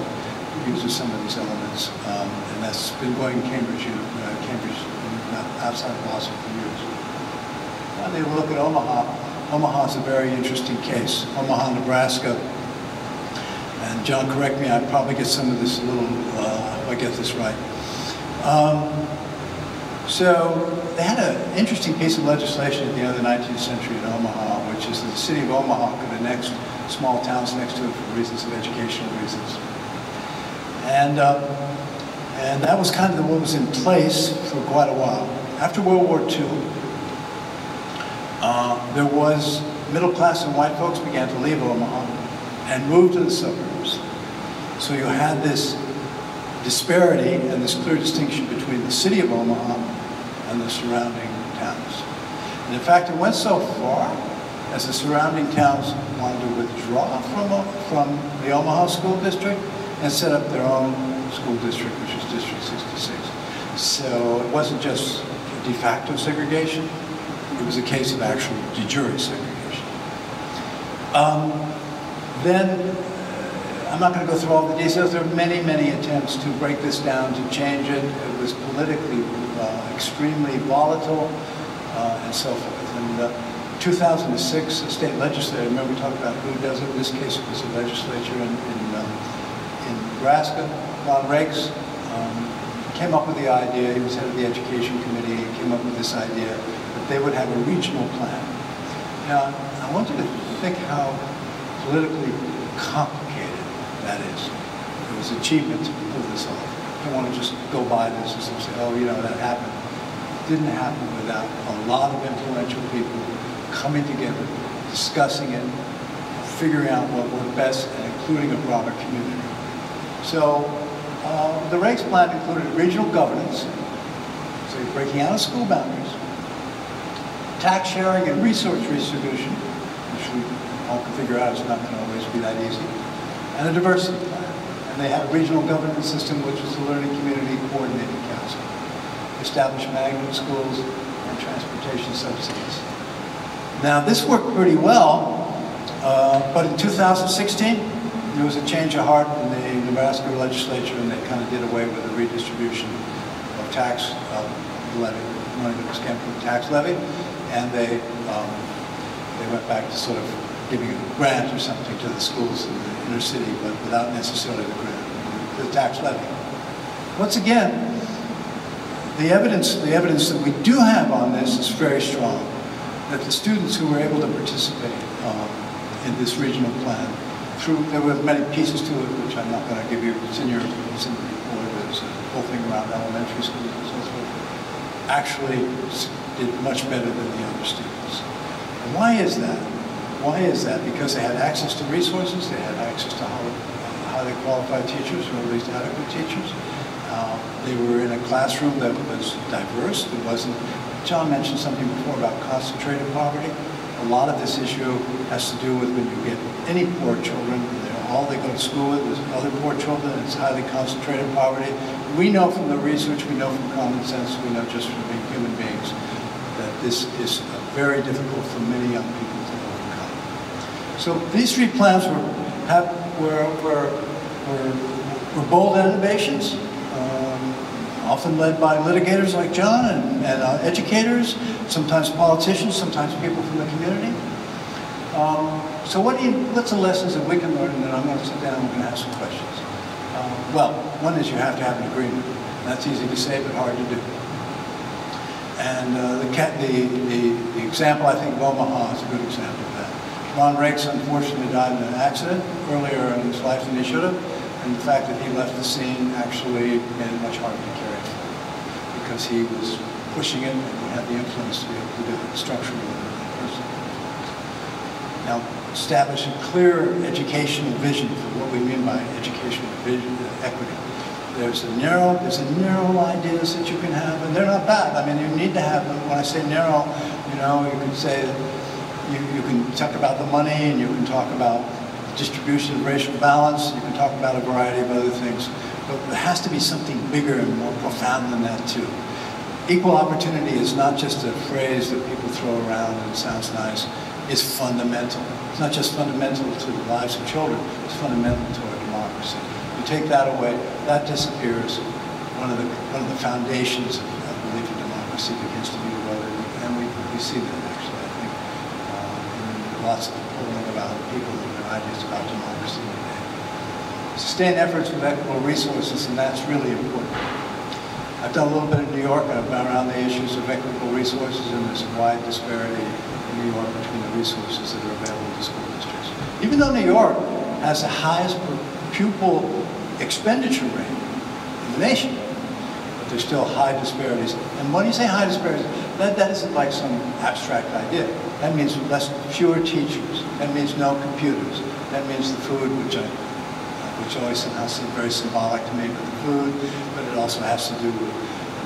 uses some of these elements. Um, and that's been going in Cambridge, uh, Cambridge outside of Boston for years. Now they look at Omaha. Omaha is a very interesting case. Omaha, Nebraska. And John, correct me, I probably get some of this a little, uh, I get this right. Um, so they had an interesting piece of legislation at the end of the 19th century in Omaha, which is the city of Omaha the next small towns next to it for reasons of educational reasons. And, uh, and that was kind of what was in place for quite a while. After World War II, uh, there was middle class and white folks began to leave Omaha and move to the suburbs. So you had this disparity and this clear distinction between the city of Omaha and the surrounding towns. And in fact, it went so far as the surrounding towns wanted to withdraw from, from the Omaha School District and set up their own school district, which is District 66. So it wasn't just de facto segregation, it was a case of actual de jure segregation. Um, then I'm not going to go through all the details. There were many, many attempts to break this down, to change it. It was politically uh, extremely volatile uh, and so forth. And uh, 2006, the state legislature, remember we talked about who does it? In this case, it was the legislature in, in, um, in Nebraska. Ron Raikes um, came up with the idea, he was head of the education committee, he came up with this idea that they would have a regional plan. Now, I want you to think how politically complicated that is. It was achievement to pull this off. I don't want to just go by this and say, oh, you know, that happened. It didn't happen without a lot of influential people coming together, discussing it, figuring out what worked best, and including a broader community. So uh, the Raikes plan included regional governance, so breaking out of school boundaries, tax sharing and resource redistribution, which we all can figure out is not going to always be that easy, and a diversity plan. And they had a regional governance system, which was the Learning Community Coordinating Council, established magnet schools, and transportation subsidies. Now, this worked pretty well, uh, but in 2016, there was a change of heart in the Nebraska legislature, and they kind of did away with the redistribution of tax uh, levy, money that was came from the tax levy, and they um, they went back to sort of giving a grant or something to the schools in the inner city, but without necessarily the grant, the tax levy. Once again, the evidence, the evidence that we do have on this is very strong, that the students who were able to participate um, in this regional plan, through, there were many pieces to it, which I'm not going to give you, it's in your, it's in the report, there's a whole thing around elementary schools and so forth, actually did much better than the other students. Why is that? Why is that? Because they had access to resources, they had access to highly, highly qualified teachers, or at least adequate teachers. Uh, they were in a classroom that was diverse. There wasn't, John mentioned something before about concentrated poverty. A lot of this issue has to do with when you get any poor children, all they go to school with, is other poor children, it's highly concentrated poverty. We know from the research, we know from common sense, we know just from being human beings, that this is very difficult for many young people to overcome. So these three plans were, have, were, were, were, were bold innovations, often led by litigators like John and, and uh, educators, sometimes politicians, sometimes people from the community. Um, so what you, what's the lessons that we can learn? And then I'm going to sit down and going to ask some questions. Um, well, one is you have to have an agreement. That's easy to say, but hard to do. And uh, the, the, the, the, example, I think, of Omaha is a good example of that. Ron Raikes unfortunately died in an accident earlier in his life than he should have. And the fact that he left the scene actually made it much harder to carry because he was pushing it and he had the influence to be able to do it structurally. Now, establish a clear educational vision for what we mean by educational vision, uh, equity. There's a narrow, there's a narrow ideas that you can have, and they're not bad. I mean, you need to have them. When I say narrow, you know, you can say you, you can talk about the money, and you can talk about distribution of racial balance. You can talk about a variety of other things, but there has to be something bigger and more profound than that too. Equal opportunity is not just a phrase that people throw around and sounds nice. It's fundamental. It's not just fundamental to the lives of children. It's fundamental to our democracy. You take that away, that disappears. One of the one of the foundations of, of belief in democracy begins to be eroded, and we, we see that actually. I think uh, in lots of polling about people and their ideas about democracy today. Sustain efforts with equitable resources, and that's really important. I've done a little bit in New York, I've been around the issues of equitable resources, and there's a wide disparity in New York between the resources that are available to school districts. Even though New York has the highest per pupil expenditure rate in the nation, but there's still high disparities. And when you say high disparities, that, that isn't like some abstract idea. That means less, fewer teachers. That means no computers. That means the food, which I which and seemed very symbolic to me with the food, but it also has to do with,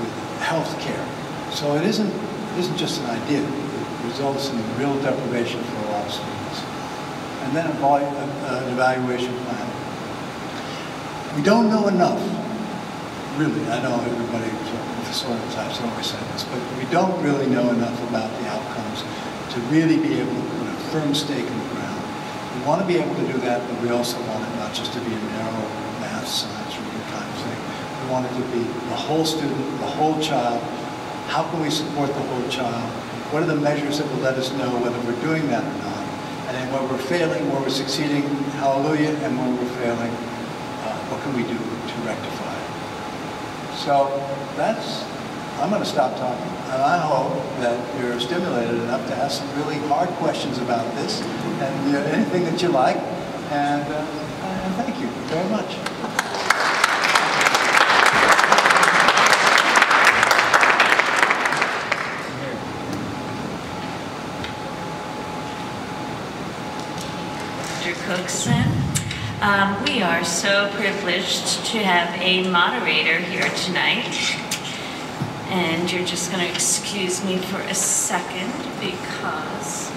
with health care. So it isn't, it isn't just an idea. It results in real deprivation for a lot of students. And then an evaluation plan. We don't know enough, really. I know everybody, professorial types always say this, but we don't really know enough about the outcomes to really be able to put a firm stake in the want to be able to do that, but we also want it not just to be a narrow math, science, reading kind of thing. We want it to be the whole student, the whole child. How can we support the whole child? What are the measures that will let us know whether we're doing that or not? And then when we're failing, where we're succeeding, hallelujah, and when we're failing, uh, what can we do to rectify it? So that's, I'm going to stop talking, and I hope that you're stimulated enough to ask some really hard questions about this, and uh, anything that you like, and, uh, thank you very much. Cookson. Um, we are so privileged to have a moderator here tonight. And you're just going to excuse me for a second because.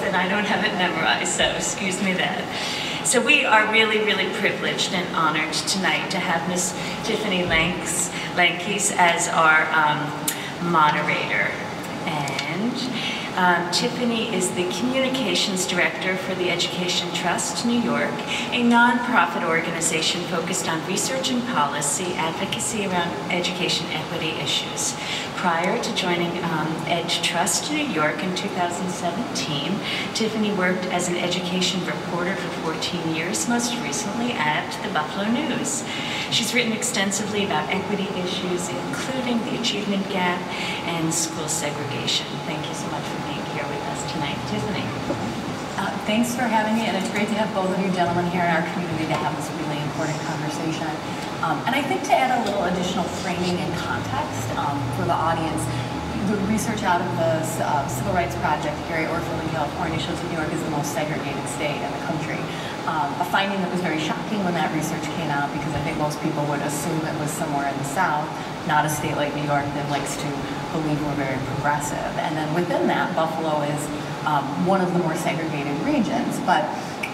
Then I don't have it memorized, so excuse me that. So we are really, really privileged and honored tonight to have Miss Tiffany Lanks, Lankes as our um, moderator. Um, Tiffany is the Communications Director for the Education Trust New York, a nonprofit organization focused on research and policy advocacy around education equity issues. Prior to joining um, Ed Trust New York in 2017, Tiffany worked as an education reporter for 14 years, most recently at the Buffalo News. She's written extensively about equity issues, including the achievement gap and school segregation. Thank you so much for being here with us tonight. Tiffany. Uh, Thanks for having me, and it's great to have both of you gentlemen here in our community to have this really important conversation. Um, And I think to add a little additional framing and context um, for the audience, the research out of the uh, Civil Rights Project here at in California shows that New York is the most segregated state in the country. Um, A finding that was very shocking when that research came out because I think most people would assume it was somewhere in the South, not a state like New York that likes to believe we're very progressive. And then within that, Buffalo is um, one of the more segregated regions. But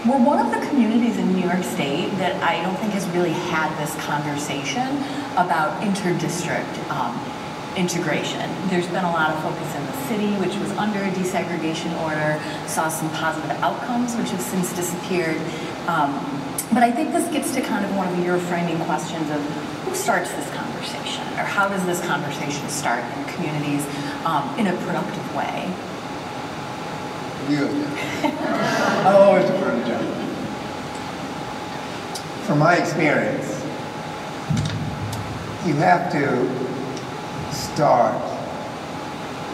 we're one of the communities in New York State that I don't think has really had this conversation about interdistrict um, integration. There's been a lot of focus in the city, which was under a desegregation order, saw some positive outcomes, which have since disappeared. Um, but I think this gets to kind of one of your framing questions of who starts this conversation, or how does this conversation start in communities um, in a productive way? You. I'll always defer to John. From my experience, you have to start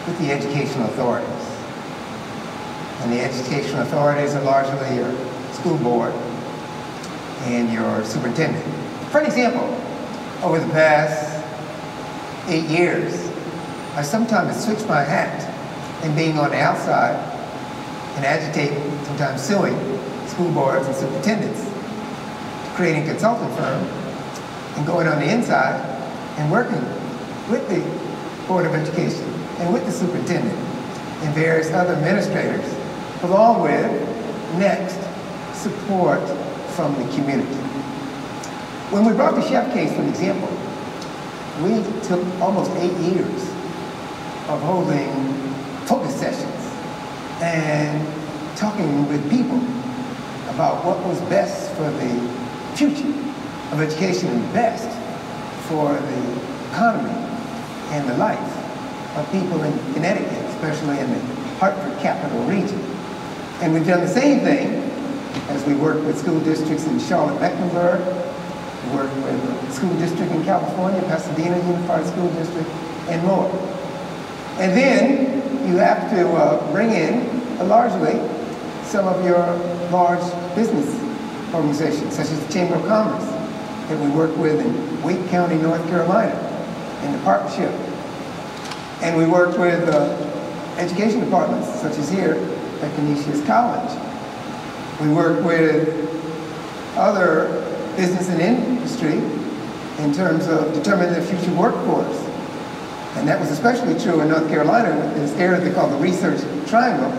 with the educational authorities. And the educational authorities are largely your school board and your superintendent. For an example, over the past eight years, I sometimes switched my hat in being on the outside and agitate, sometimes suing school boards and superintendents, creating consulting firm, and going on the inside and working with the Board of Education and with the superintendent and various other administrators, along with next support from the community. When we brought the Sheff case, for example, we took almost eight years of holding focus sessions and talking with people about what was best for the future of education and best for the economy and the life of people in Connecticut, especially in the Hartford capital region. And we've done the same thing as we work with school districts in Charlotte, Mecklenburg, work with a school district in California, Pasadena Unified School District, and more. And then you have to uh, bring in, uh, largely, some of your large business organizations, such as the Chamber of Commerce, that we work with in Wake County, North Carolina, in the partnership. And we work with uh, education departments, such as here at Canisius College. We work with other business and industry in terms of determining the future workforce. And that was especially true in North Carolina, with this area they call the Research Triangle,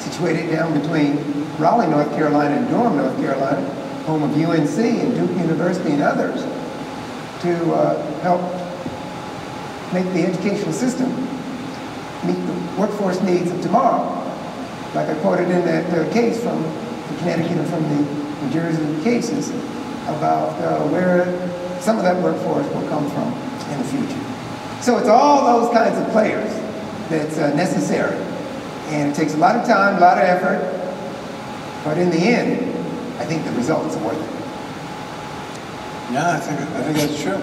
situated down between Raleigh, North Carolina and Durham, North Carolina, home of UNC and Duke University and others, to uh, help make the educational system meet the workforce needs of tomorrow. Like I quoted in that uh, case from the Connecticut and from the New Jersey cases about uh, where some of that workforce will come from in the future. So it's all those kinds of players that's uh, necessary. And it takes a lot of time, a lot of effort, but in the end, I think the results are worth it. Yeah, I think, I think that's true.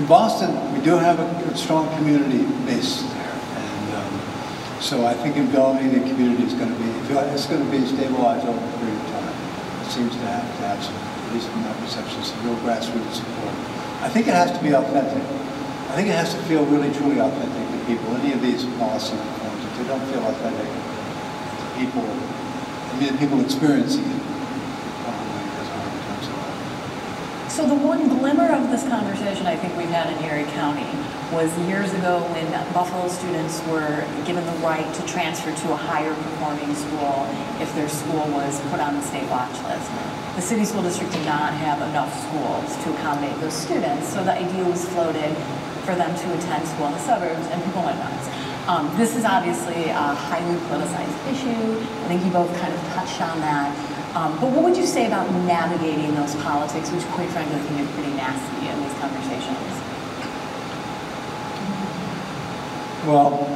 In Boston, we do have a, strong community base there. And um, so I think in building the community is going to be, it's going to be stabilized over a period of time. It seems to have to have some, at least in my perception, some real grassroots support. I think it has to be authentic. I think it has to feel really, truly authentic to people. Any of these policy reforms, if they don't feel authentic to people, I mean, people experiencing it. So the one glimmer of this conversation I think we've had in Erie County was years ago when Buffalo students were given the right to transfer to a higher performing school if their school was put on the state watch list. The city school district did not have enough schools to accommodate those students, so the idea was floated for them to attend school in the suburbs, and people went nuts. Um, this is obviously a highly politicized issue. I think you both kind of touched on that. Um, but what would you say about navigating those politics, which quite frankly can get pretty nasty in these conversations? Well,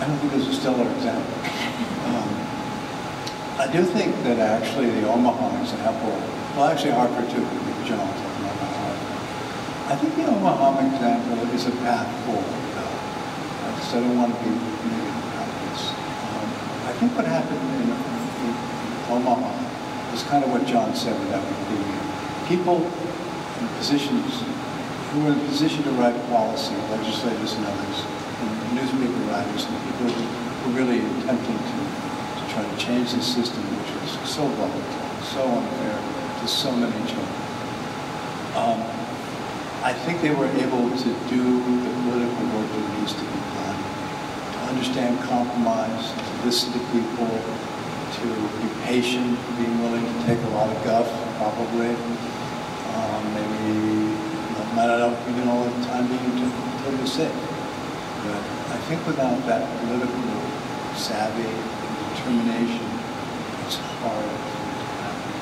I don't think there's a stellar example. Um, I do think that actually the Omaha example, well, actually Hartford too, with John talking about Hartford. I think the Omaha example is a path forward, though. I just I don't want to be negative about this. Um, I think what happened in, in Omaha is kind of what John said about the people in positions who were in a position to write policy, legislators and others, and newspaper writers, and people who were really attempting to, to try to change the system, which was so volatile, so unfair to so many children. Um, I think they were able to do the political work that needs to be done, to understand compromise, to listen to people, to be patient, being willing to take a lot of guff, probably. Um, maybe not- not even all the time being totally safe. But I think without that political savvy and determination, it's hard.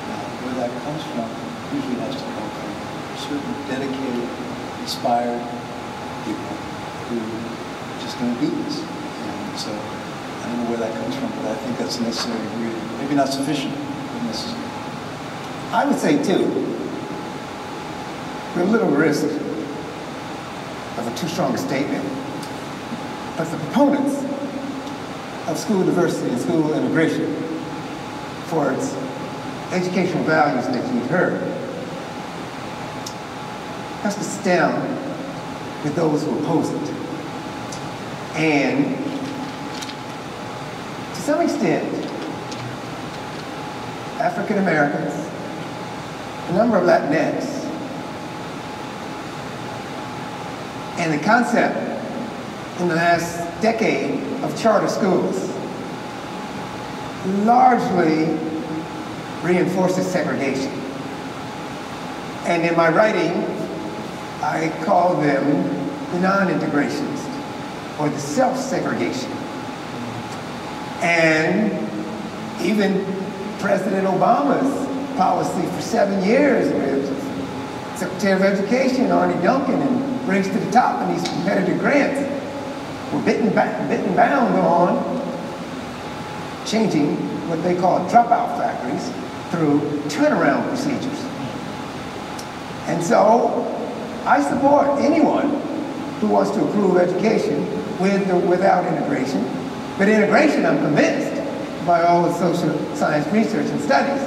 Now, where that comes from usually has to come certain dedicated, inspired people who just going to do this. And so I don't know where that comes from, but I think that's necessary, really. Maybe not sufficient, but necessary. I would say too, we're a little risk of a too strong statement, but the proponents of school diversity and school integration for its educational values that you've heard has to down with those who oppose it. And to some extent, African Americans, a number of Latinx, and the concept in the last decade of charter schools largely reinforces segregation. And in my writing, I call them the non-integrationists or the self-segregation. And even President Obama's policy for seven years with Secretary of Education Arne Duncan and Race to the Top and these competitive grants were bitten, bitten bound on changing what they call dropout factories through turnaround procedures. And so I support anyone who wants to improve education with or without integration. But integration, I'm convinced, by all the social science research and studies,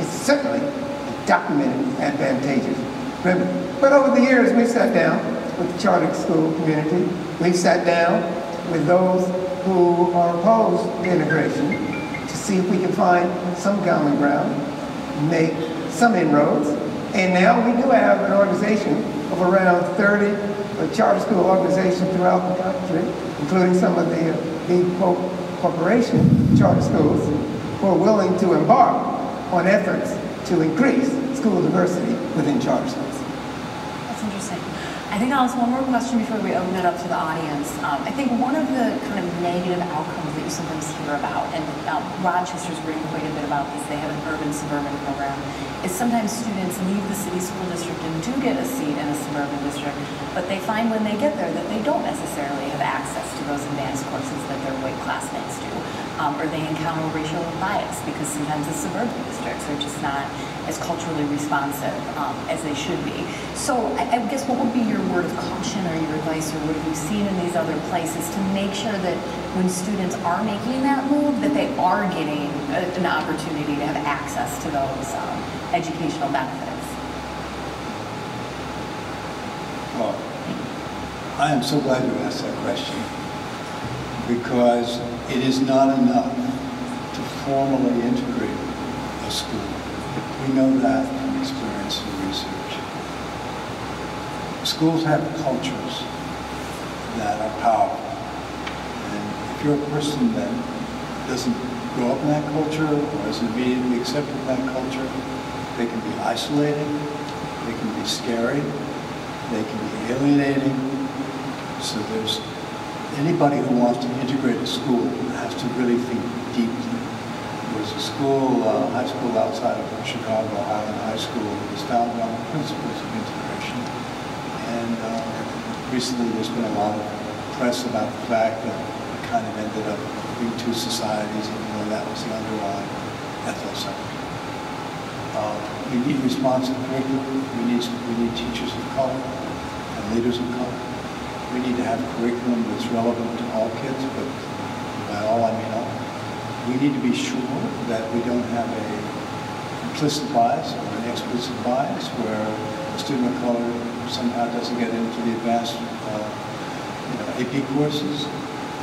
is certainly a documented advantageous. But over the years, we've sat down with the charter school community. We've sat down with those who are opposed to integration to see if we can find some common ground, make some inroads. And now we do have an organization of around 30 uh, charter school organizations throughout the country, including some of the big co- corporation charter schools, who are willing to embark on efforts to increase school diversity within charter schools. Think Alice, one more question before we open it up to the audience. Um, I think one of the kind of negative outcomes that you sometimes hear about, and um, Rochester's written quite a bit about this, they have an urban-suburban program, is sometimes students leave the city school district and do get a seat in a suburban district, but they find when they get there that they don't necessarily have access to those advanced courses that their white classmates do. Um, or they encounter racial bias because sometimes the suburban districts are just not as culturally responsive um, as they should be. So I, I guess what would be your word of caution or your advice or what have you seen in these other places to make sure that when students are making that move that they are getting a, an opportunity to have access to those um, educational benefits? Well, I am so glad you asked that question because it is not enough to formally integrate a school. We know that from experience and research. Schools have cultures that are powerful. And if you're a person that doesn't grow up in that culture or isn't immediately accepted in that culture, they can be isolating, they can be scary, they can be alienating. So there's anybody who wants to integrate a school has to really think deeply. A school, uh, high school outside of Chicago, Highland High School, that was founded on the principles of integration. And uh, recently there's been a lot of press about the fact that it kind of ended up being two societies, even though that was the underlying ethos of it. Uh, we need responsive curriculum. We need, we need teachers of color and leaders of color. We need to have curriculum that's relevant to all kids, but by all I mean all. We need to be sure that we don't have a implicit bias or an explicit bias where a student of color somehow doesn't get into the advanced uh, you know, AP courses.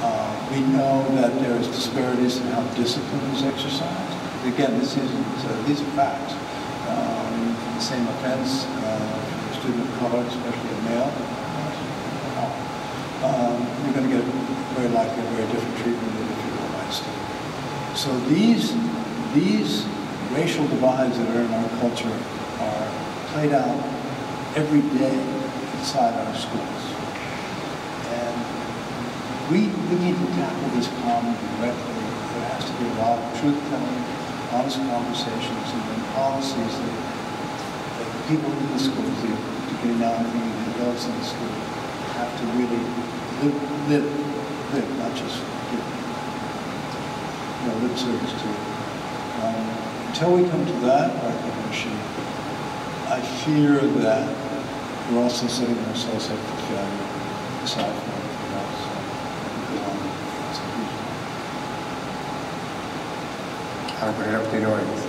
Uh, we know that there's disparities in how discipline is exercised. Again, this is, uh, these are facts. Um, the same offense uh, for a student of color, especially a male, um, you're going to get very likely a very different treatment than if you're a white student. So these, these racial divides that are in our culture are played out every day inside our schools. And we, we need to tackle this problem directly. There has to be a lot of truth-telling, honest conversations, and then policies that, that people in the schools, now the adults in the school, have to really live, live, live, not just give, know, lip service to. Um, until we come to that recognition, I fear that we're also setting ourselves up for failure, aside from everything else. It's a huge I'll put it up to the audience.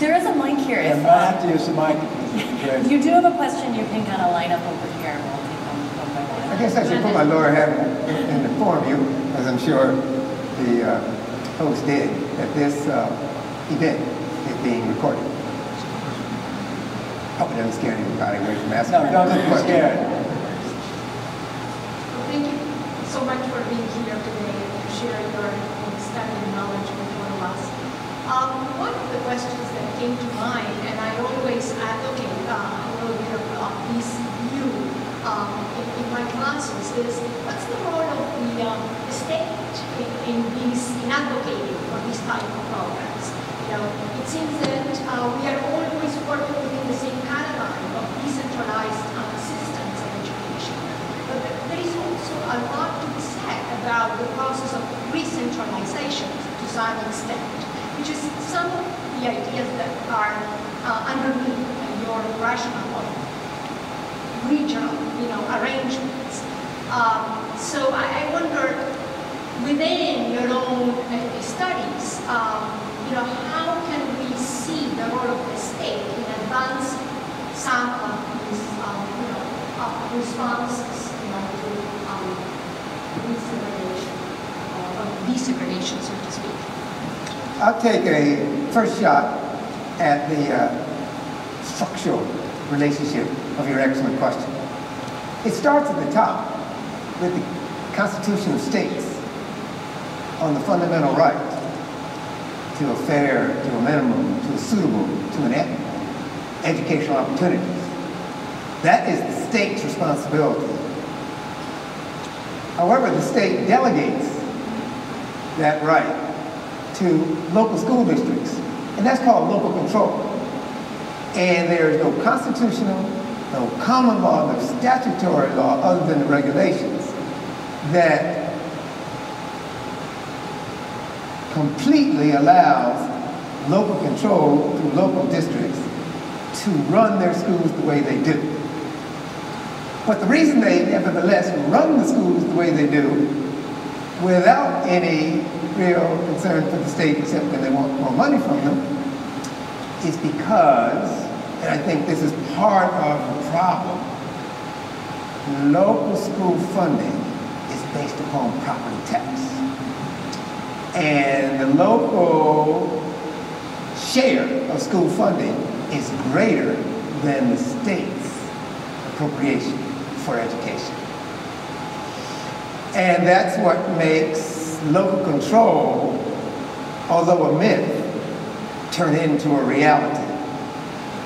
There is a mic here. Yeah, I have to uh, use the mic. You do have a question, you can kind of line up over here we'll take them one by one. I guess I should put my lower hat in in the form you, as I'm sure the uh, host did, that this uh, event is being recorded. Hope it doesn't scare anybody away from asking. No, don't be question. scared. Thank you so much for being here today and to share your understanding knowledge with all of us. Um, one of the questions that came to mind, and I always advocate uh, a little bit of uh, this view um, in, in my classes, is what's the role of the, um, the state in, in these, in advocating for this type of programs? It seems that uh, we are always working within the same paradigm of decentralized uh, systems of education. But there- is also a lot to be said about the process of re-centralization to some extent, which is some of the ideas that are uh, underneath your rationale of regional, you know, arrangements. Um, so I, I wonder, within your own uh, studies, um, you know, how can we see the role of the state in advancing some of these, um, you know, uh, responses, you know, to um, desegregation, or or desegregation, so to speak? I'll take a first shot at the uh, structural relationship of your excellent question. It starts at the top with the Constitution of States on the fundamental right to a fair, to a minimum, to a suitable, to an ed- educational opportunities. That is the state's responsibility. However, the state delegates that right to local school districts, and that's called local control. And there is no constitutional, no common law, no statutory law other than the regulations that completely allows local control through local districts to run their schools the way they do. But the reason they nevertheless run the schools the way they do without any real concern for the state except that they want more money from them is because, and I think this is part of the problem, local school funding is based upon property tax. And the local share of school funding is greater than the state's appropriation for education. And that's what makes local control, although a myth, turn into a reality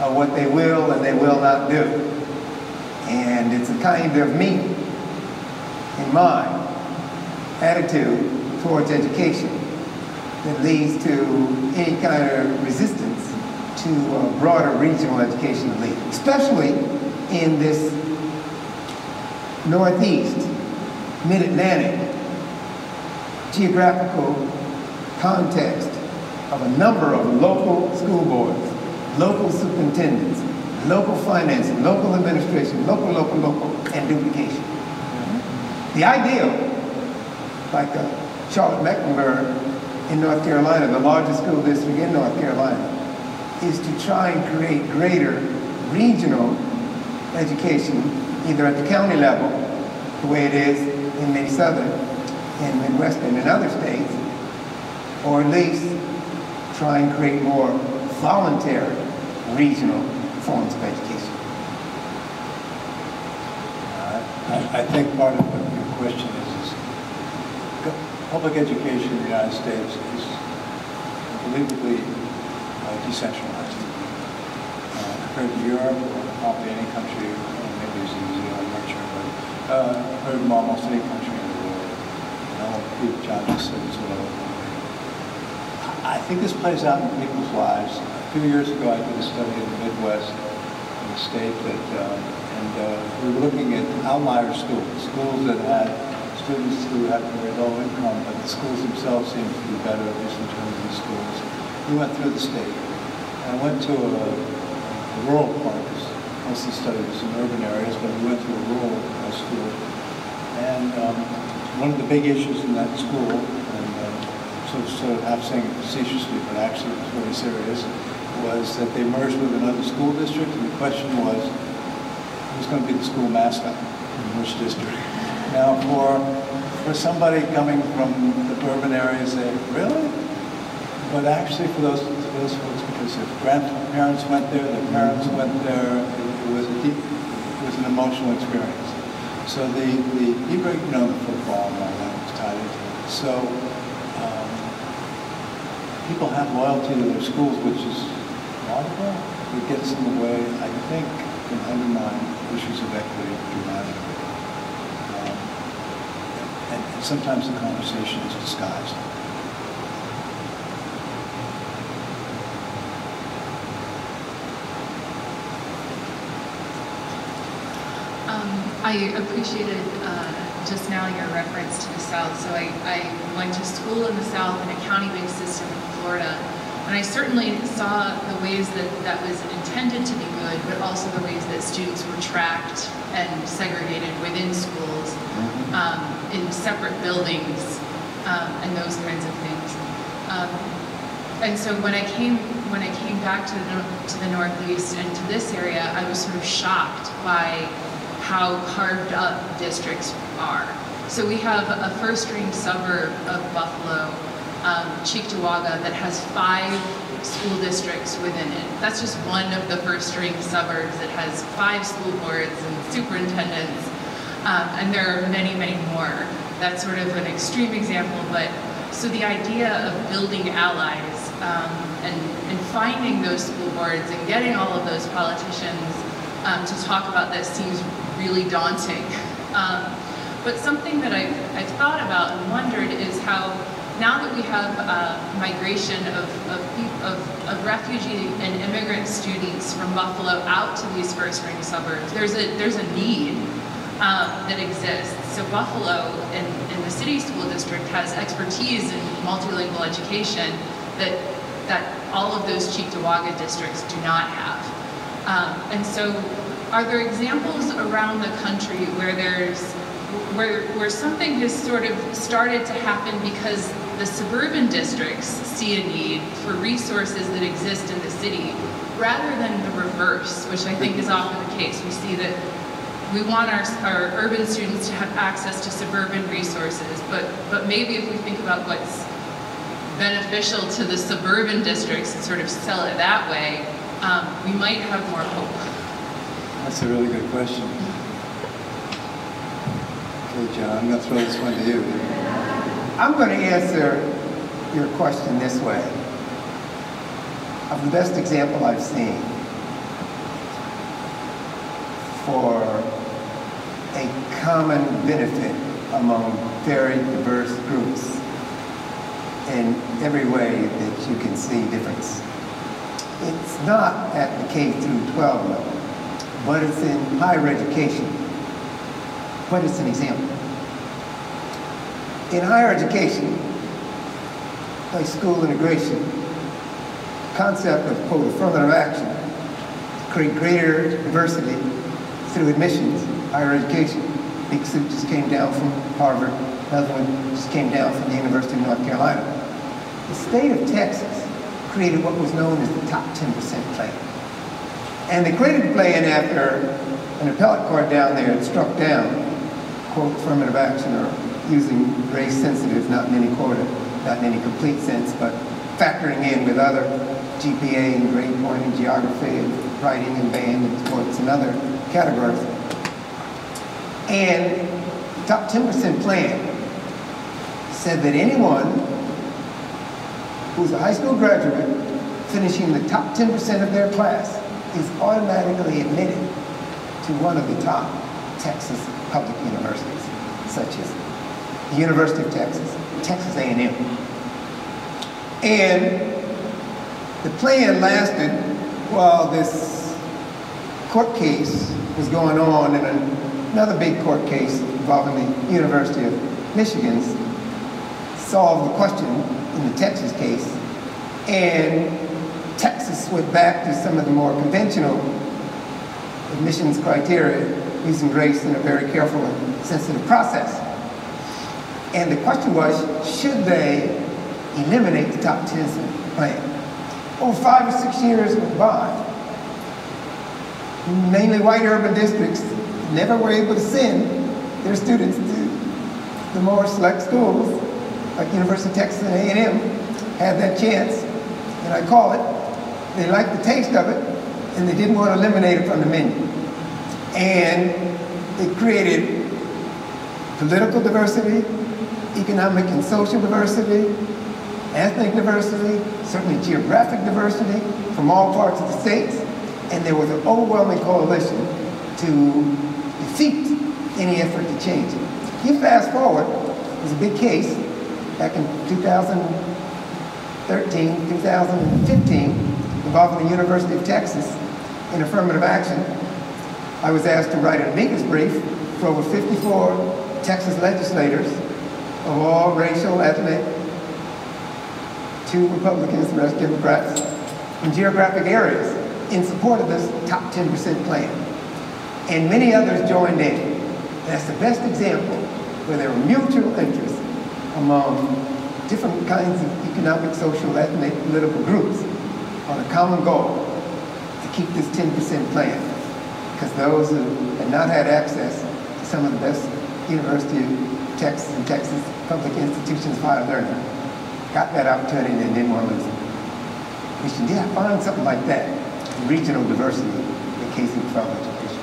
of what they will and they will not do. And it's a kind of me, in my attitude towards education that leads to any kind of resistance to a broader regional education elite, especially in this northeast, mid-Atlantic geographical context of a number of local school boards, local superintendents, local financing, local administration, local, local, local, and duplication. The ideal, like uh, Charlotte Mecklenburg in North Carolina, the largest school district in North Carolina, is to try and create greater regional education, either at the county level, the way it is in many southern and Midwestern and other states, or at least try and create more voluntary regional forms of education. I, I think part of your question public education in the United States is unbelievably uh, decentralized. Uh, compared to Europe or probably any country, maybe it's New Zealand, I'm not sure, but uh, compared to almost any country in the world. You know, Pete John just said as well. I I think this plays out in people's lives. A few years ago, I did a study in the Midwest, in the state that, um, and uh, we were looking at outlier schools, schools that had students who had very low income, but the schools themselves seemed to be better, at least in terms of the schools. We went through the state. I went to a, a rural part, 'cause most of the study was in urban areas, but we went to a rural uh, school. And um, one of the big issues in that school, and uh, sort of, sort of half saying it facetiously, but actually it was very serious, was that they merged with another school district, and the question was, who's going to be the school mascot in which district? Now, for for somebody coming from the urban area, say, really, but actually for those for those folks, because their grandparents went there, their parents went there, it, it was a deep, it was an emotional experience. So the the even you know the football and all that was tied into it. So. Um, people have loyalty to their schools, which is laudable. It gets in the way, I think, can undermine issues of equity dramatically. Um, and, and sometimes the conversation is disguised. Um, I appreciated uh, just now your reference to the South. So I, I went to school in the South in a county-based system in Florida, and I certainly saw the ways that that was intended to be good, but also the ways that students were tracked and segregated within schools, um, in separate buildings, um, and those kinds of things. Um, and so when I came when I came back to the to the Northeast and to this area, I was sort of shocked by how carved up districts are. So we have a first-ring suburb of Buffalo, um, Cheektowaga, that has five school districts within it. That's just one of the first-ring suburbs that has five school boards and superintendents. Um, and there are many, many more. That's sort of an extreme example, but so the idea of building allies um, and, and finding those school boards and getting all of those politicians um, to talk about this seems really daunting. Um, but something that I've, I've thought about and wondered is how now that we have uh, migration of, of, of, of, refugee and immigrant students from Buffalo out to these first ring suburbs, there's a, there's a need um, that exists. So Buffalo and, in the city school district has expertise in multilingual education that, that all of those Cheektowaga districts do not have. Um, and so are there examples around the country where there's where, where something has sort of started to happen because the suburban districts see a need for resources that exist in the city rather than the reverse, which I think is often the case. We see that we want our, our urban students to have access to suburban resources, but, but maybe if we think about what's beneficial to the suburban districts and sort of sell it that way, um, we might have more hope. That's a really good question. Okay, John, I'm going to throw this one to you. I'm going to answer your question this way. Of the best example I've seen for a common benefit among very diverse groups in every way that you can see difference. It's not at the K through 12 level, but it's in higher education. What is an example? In higher education, like school integration, concept of, quote, affirmative action, create greater diversity through admissions, higher education. Big just came down from Harvard, another one just came down from the University of North Carolina. The state of Texas created what was known as the top 10% plan. And they created the plan after an appellate court down there had struck down, quote, affirmative action or using race sensitive, not in any quarter, not in any complete sense, but factoring in with other GPA and grade point and geography and writing and band and sports and other categories. And top 10% plan said that anyone who's a high school graduate finishing the top 10% of their class is automatically admitted to one of the top Texas public universities, such as the University of Texas, Texas A&M. And the plan lasted while this court case was going on in another big court case involving the University of Michigan solved the question in the Texas case. And Texas went back to some of the more conventional admissions criteria using race in a very careful and sensitive process. And the question was, should they eliminate the top 10 plan? Over five or six years went by. Mainly white urban districts never were able to send their students to the more select schools like University of Texas and A&M had that chance, and I call it, they liked the taste of it, and they didn't want to eliminate it from the menu. And it created political diversity, economic and social diversity, ethnic diversity, certainly geographic diversity from all parts of the states, and there was an overwhelming coalition to defeat any effort to change it. You fast forward, was a big case, back in 2013, 2015, involving the University of Texas in affirmative action. I was asked to write an amicus brief for over 54 Texas legislators of all racial, ethnic, two Republicans, the rest Democrats, in geographic areas in support of this top 10% plan. And many others joined in. That's the best example where there were mutual interests among different kinds of economic, social, ethnic, political groups on a common goal to keep this 10% plan. Because those who had not had access to some of the best University of Texas and Texas public institutions of higher learning got that opportunity and didn't want to lose it. We should yeah, find something like that, regional diversity in Casey Fellow education.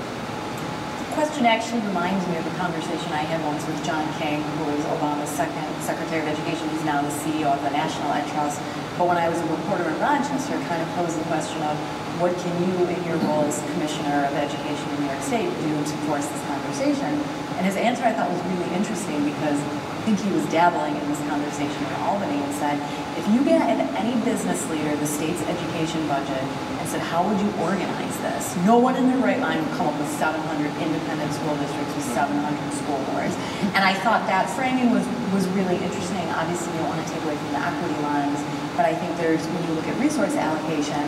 The question actually reminds me of a conversation I had once with John King, who was Obama's second Secretary of Education. He's now the CEO of the National Ed Trust. But when I was a reporter in Rochester, kind of posed the question of what can you, in your role as Commissioner of Education in New York State, do to force this conversation? And his answer I thought was really interesting because I think he was dabbling in this conversation in Albany and said, if you get any business leader the state's education budget said, how would you organize this? No one in their right mind would come up with 700 independent school districts with 700 school boards. And I thought that framing was, was really interesting. Obviously, you don't want to take away from the equity lines, but I think there's, when you look at resource allocation,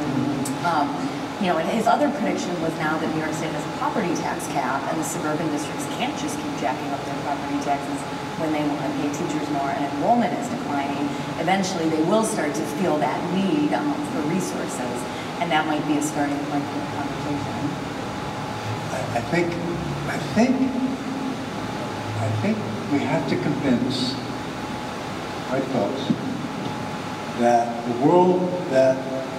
um, you know, and his other prediction was now that New York State has a property tax cap and the suburban districts can't just keep jacking up their property taxes when they want to pay teachers more and enrollment is declining, eventually they will start to feel that need um, for resources. And that might be a starting point for the conversation. I, I think, I think, I think we have to convince white folks that the world that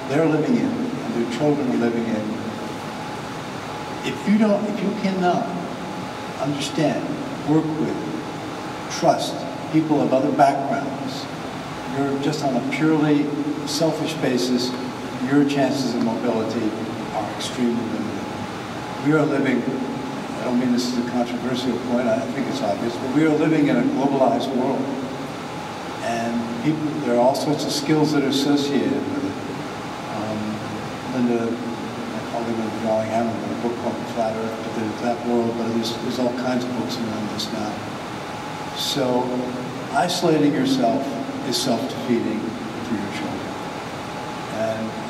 they're living in and their children are living in, if you don't, if you cannot understand, work with, trust people of other backgrounds, you're just on a purely selfish basis, your chances of mobility are extremely limited. We are living, I don't mean this is a controversial point, I think it's obvious, but we are living in a globalized world. And people, there are all sorts of skills that are associated with it. Um, Linda, my colleague Linda Darling-Hammond, wrote a book called The Flat Earth, but there's that world, but there's, there's all kinds of books around this now. So isolating yourself is self-defeating for your children.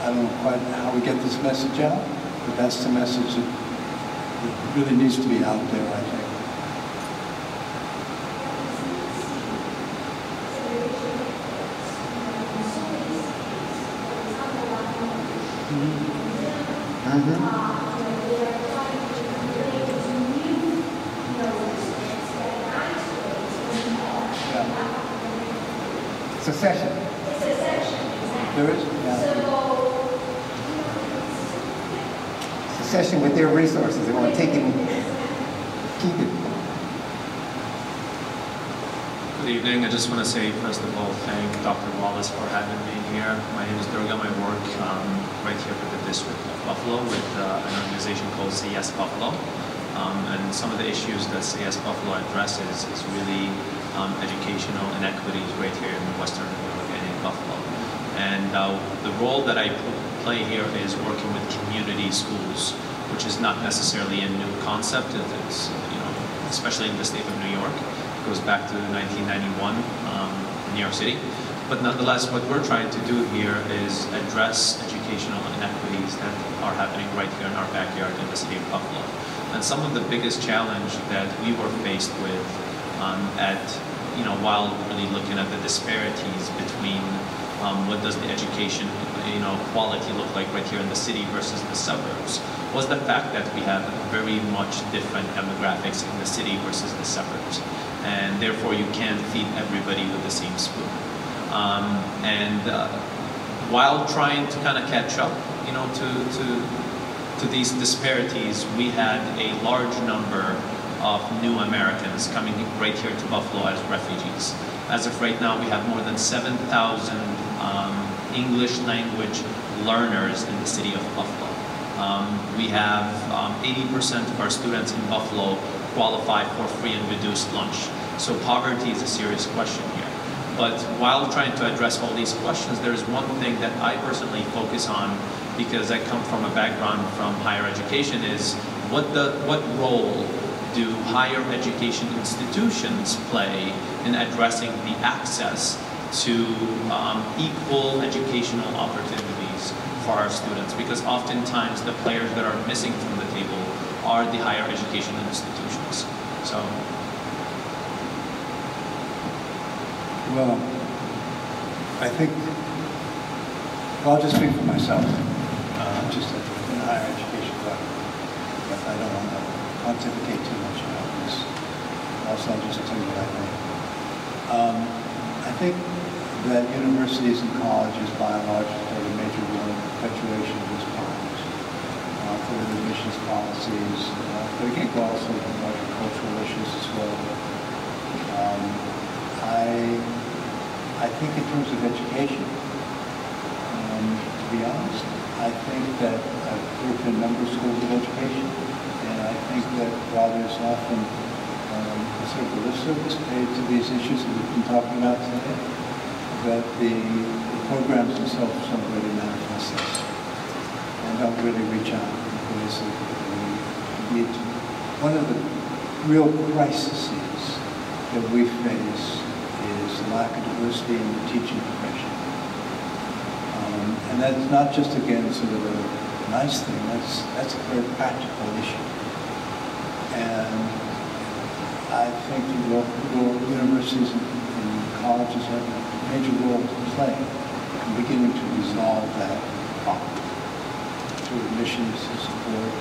I don't know quite how we get this message out, but that's the message that, that really needs to be out there, I think. Yeah. Secession. There is? Yeah. Secession with their resources. They want to take it and keep it. Good evening. I just want to say, first of all, thank Dr. Wallace for having me here. My name is Durga. I work um, right here for the District of Buffalo with uh, an organization called CS Buffalo. Um, and some of the issues that CS Buffalo addresses is really um, educational inequities right here in Western New York and in Buffalo. And uh, the role that I play here is working with community schools, which is not necessarily a new concept. It's, you know, especially in the state of New York goes back to 1991 um, in New York City. But nonetheless, what we're trying to do here is address educational inequities that are happening right here in our backyard in the city of Buffalo. And some of the biggest challenge that we were faced with um, at, you know, while really looking at the disparities between um, what does the education, you know, quality look like right here in the city versus the suburbs, was the fact that we have very much different demographics in the city versus the suburbs and therefore you can't feed everybody with the same spoon. Um, and uh, while trying to kind of catch up, you know, to, to, to these disparities, we had a large number of new Americans coming right here to Buffalo as refugees. As of right now, we have more than 7,000 um, English language learners in the city of Buffalo. Um, we have 80% um, of our students in Buffalo qualify for free and reduced lunch. So poverty is a serious question here. But while trying to address all these questions, there is one thing that I personally focus on because I come from a background from higher education is what, the, what role do higher education institutions play in addressing the access to um, equal educational opportunities for our students? Because oftentimes the players that are missing from the table are the higher education institutions. So. Well, I think, I'll just speak for myself. Uh, just in higher education level, but I don't want to pontificate too much about this. Also, I'll just tell you what I think. Um, I think that universities and colleges, by and large, play a major role in perpetuation of for their admissions policies. Uh, also to larger cultural issues as well. Um, I, I think in terms of education, um, to be honest, I think that I've worked in a number of schools of education, and I think that while there's often um, a sort of lip service paid to these issues that we've been talking about today, that the, the programs themselves don't really manifest this and don't really reach out ways that. One of the real crises that we face is lack of diversity in the teaching profession. Um, and that's not just, again, sort of a nice thing, that's, that's a very practical issue. And I think your, your universities and and colleges have a major role to play in beginning to resolve that problem through admissions and support,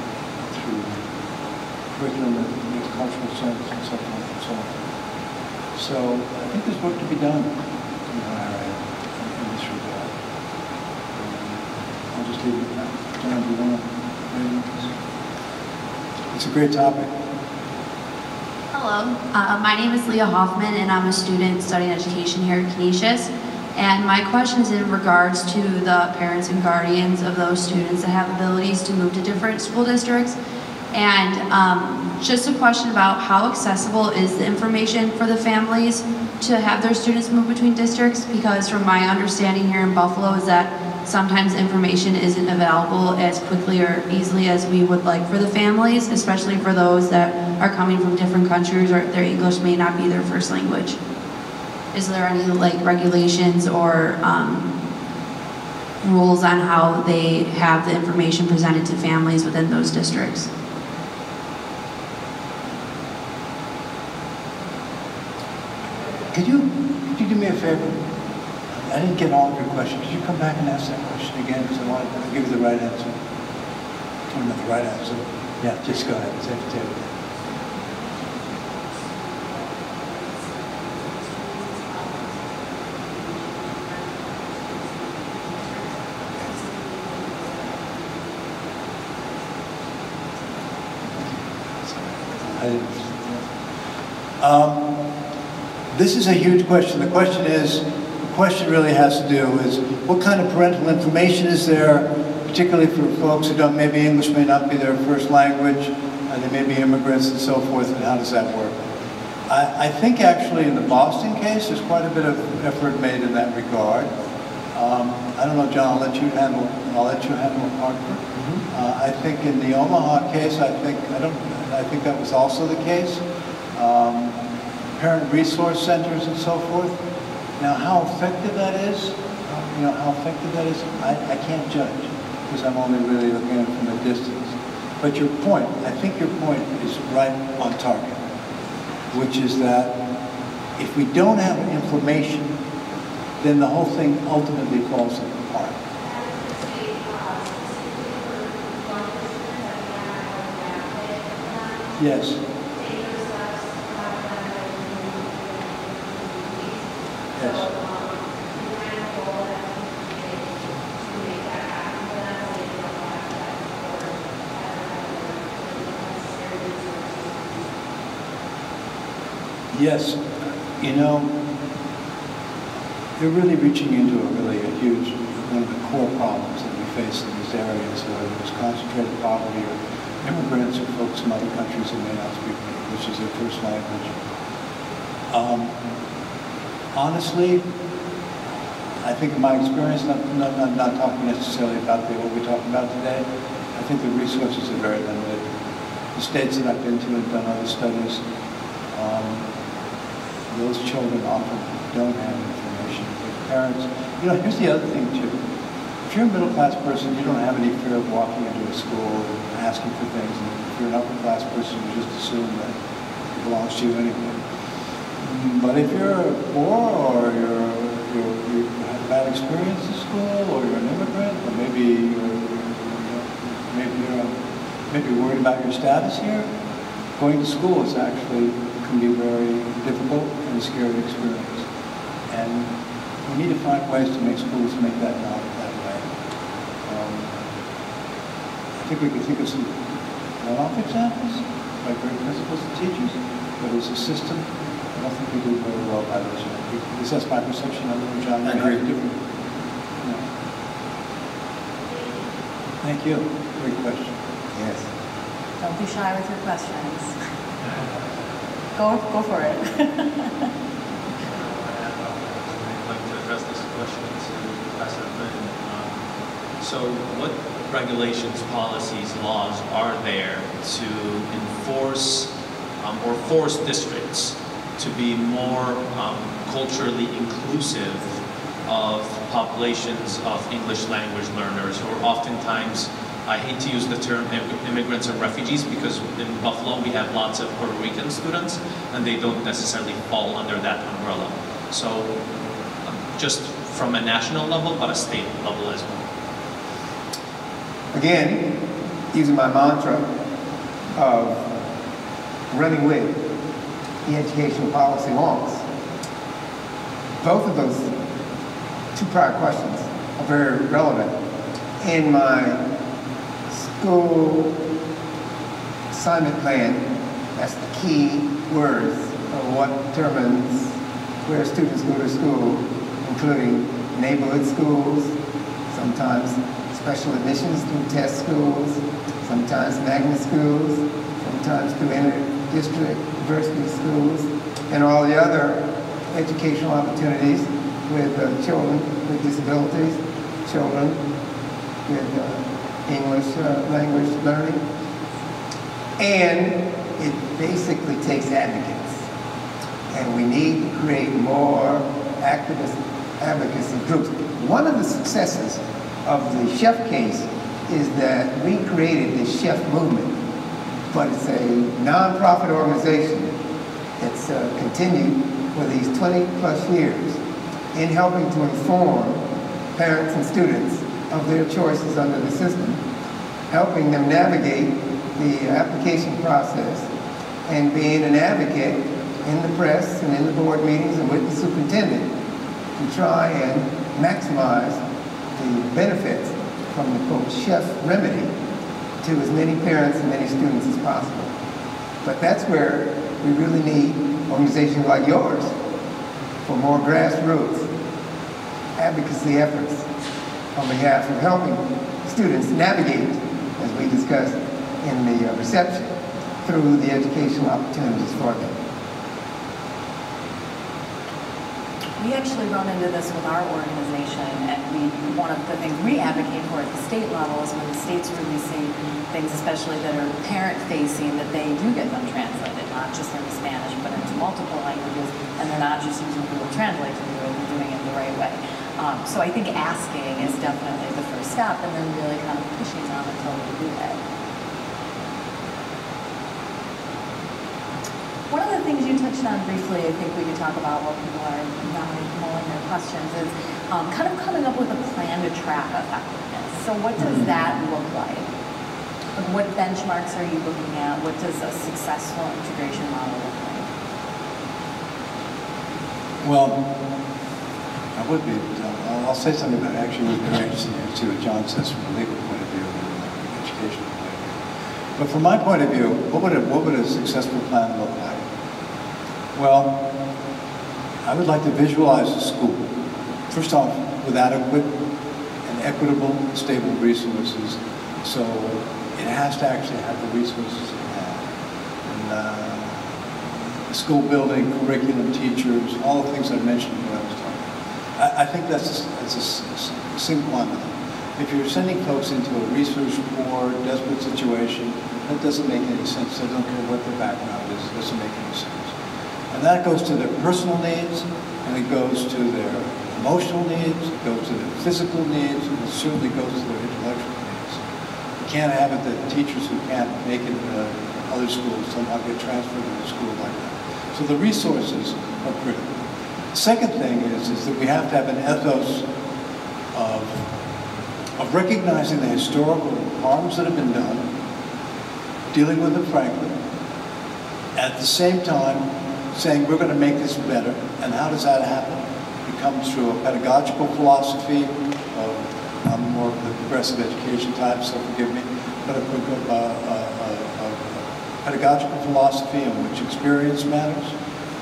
through curriculum makes cultural sense and so forth and so on. So I think there's work to be done in higher ed in this regard. Um, I'll just leave it at that. John, do you want to? It's a great topic. Hello, uh, my name is Leah Hoffman, and I'm a student studying education here at Canisius. And my question is in regards to the parents and guardians of those students that have abilities to move to different school districts. And um, just a question about how accessible is the information for the families to have their students move between districts? Because from my understanding here in Buffalo is that sometimes information isn't available as quickly or easily as we would like for the families, especially for those that are coming from different countries or their English may not be their first language. Is there any like regulations or um, rules on how they have the information presented to families within those districts? Could you, could you do me a favor? I didn't get all of your questions. Could you come back and ask that question again? Because I want to give you the right answer. Or not the right answer. Yeah, just go ahead. Say it, say it. I didn't. Um, this is a huge question. The question is, the question really has to do is, what kind of parental information is there, particularly for folks who don't, maybe English may not be their first language, and they may be immigrants and so forth, and how does that work? I, I think actually in the Boston case, there's quite a bit of effort made in that regard. Um, I don't know, John, I'll let you handle, I'll let you handle Hartford. Uh, I think in the Omaha case, I think, I don't, I think that was also the case. Um, parent resource centers and so forth. Now, how effective that is, you know, how effective that is, I, I can't judge because I'm only really looking at it from a distance. But your point, I think your point is right on target, which is that if we don't have information, then the whole thing ultimately falls apart. Yes. Yes. Yes, you know, they're really reaching into a really a huge, one of the core problems that we face in these areas, whether it's concentrated poverty or immigrants or folks from other countries who may not speak English as their first language. Um, honestly, I think in my experience, not, not, not, not talking necessarily about the, what we're talking about today, I think the resources are very limited. The states that I've been to have done other studies, um, those children often don't have information. Their parents, you know, here's the other thing too. If you're a middle class person, you don't have any fear of walking into a school and asking for things. And if you're an upper class person, you just assume that it belongs to you anyway. But if you're poor or you're, you're, you have a bad experience in school or you're an immigrant or maybe you're maybe you're maybe worried about your status here, going to school is actually can be very difficult and a scary experience. And we need to find ways to make schools make that not that way. Um, I think we can think of some one-off examples, like great principals and teachers, but as a system, I don't think we do very well by those. At least that's my perception of it, John. I may have agree. different- yeah. Thank you. Great question. Yes. Don't be shy with your questions. Go, go for it. I'd like to address this question to Professor. Um, So what regulations, policies, laws are there to enforce um, or force districts to be more um, culturally inclusive of populations of English language learners who are oftentimes, I hate to use the term immigrants and refugees because in Buffalo we have lots of Puerto Rican students and they don't necessarily fall under that umbrella. So um, just from a national level, but a state level as well. Again, using my mantra of running with the educational policy wonks. Both of those two prior questions are very relevant. In my school assignment plan, that's the key words of what determines where students go to school, including neighborhood schools, sometimes special admissions through test schools, sometimes magnet schools, sometimes through inter-district diversity schools, and all the other educational opportunities with uh, children with disabilities, children with uh, English uh, language learning. And it basically takes advocates. And we need to create more activist advocacy groups. One of the successes of the Sheff case is that we created the Sheff movement, but it's a nonprofit organization that's uh, continued for these 20 plus years in helping to inform parents and students of their choices under the system, helping them navigate the application process and being an advocate in the press and in the board meetings and with the superintendent to try and maximize the benefits from the quote Sheff remedy to as many parents and many students as possible. But that's where we really need organizations like yours for more grassroots advocacy efforts on behalf of helping students navigate, as we discussed in the uh, reception, through the educational opportunities for them. We actually run into this with our organization, and we, one of the things we advocate for at the state level is when the state's releasing things, especially that are parent-facing, that they do get them translated, not just into Spanish, but into multiple languages, and they're not just using Google Translate to do it, they're doing it the right way. Um, so I think asking is definitely the first step, and then really kind of pushing them until they do it. One of the things you touched on briefly, I think we could talk about while people are mulling their questions, is um, kind of coming up with a plan to track effectiveness. So what does that look like? And What benchmarks are you looking at? What does a successful integration model look like? Well, I would be, I'll, I'll say something about actually was very interesting to see what John says from a legal point of view and an educational point of view. But from my point of view, what would a, what would a successful plan look like? Well, I would like to visualize a school, first off, with adequate and equitable, stable resources. So it has to actually have the resources it has. And, uh, school building, curriculum, teachers, all the things I mentioned. I, I think that's a, that's a s- s- sine qua non. If you're sending folks into a research poor, desperate situation, that doesn't make any sense. I don't care what their background is, it doesn't make any sense. And that goes to their personal needs, and it goes to their emotional needs, it goes to their physical needs, and it certainly goes to their intellectual needs. You can't have it that teachers who can't make it uh, other schools somehow get transferred to a school like that. So the resources are critical. Second thing is, is that we have to have an ethos of, of recognizing the historical harms that have been done, dealing with them frankly, at the same time saying we're going to make this better. And how does that happen? It comes through a pedagogical philosophy. Of, I'm more of the progressive education type, so forgive me, but a, a, a, a pedagogical philosophy in which experience matters,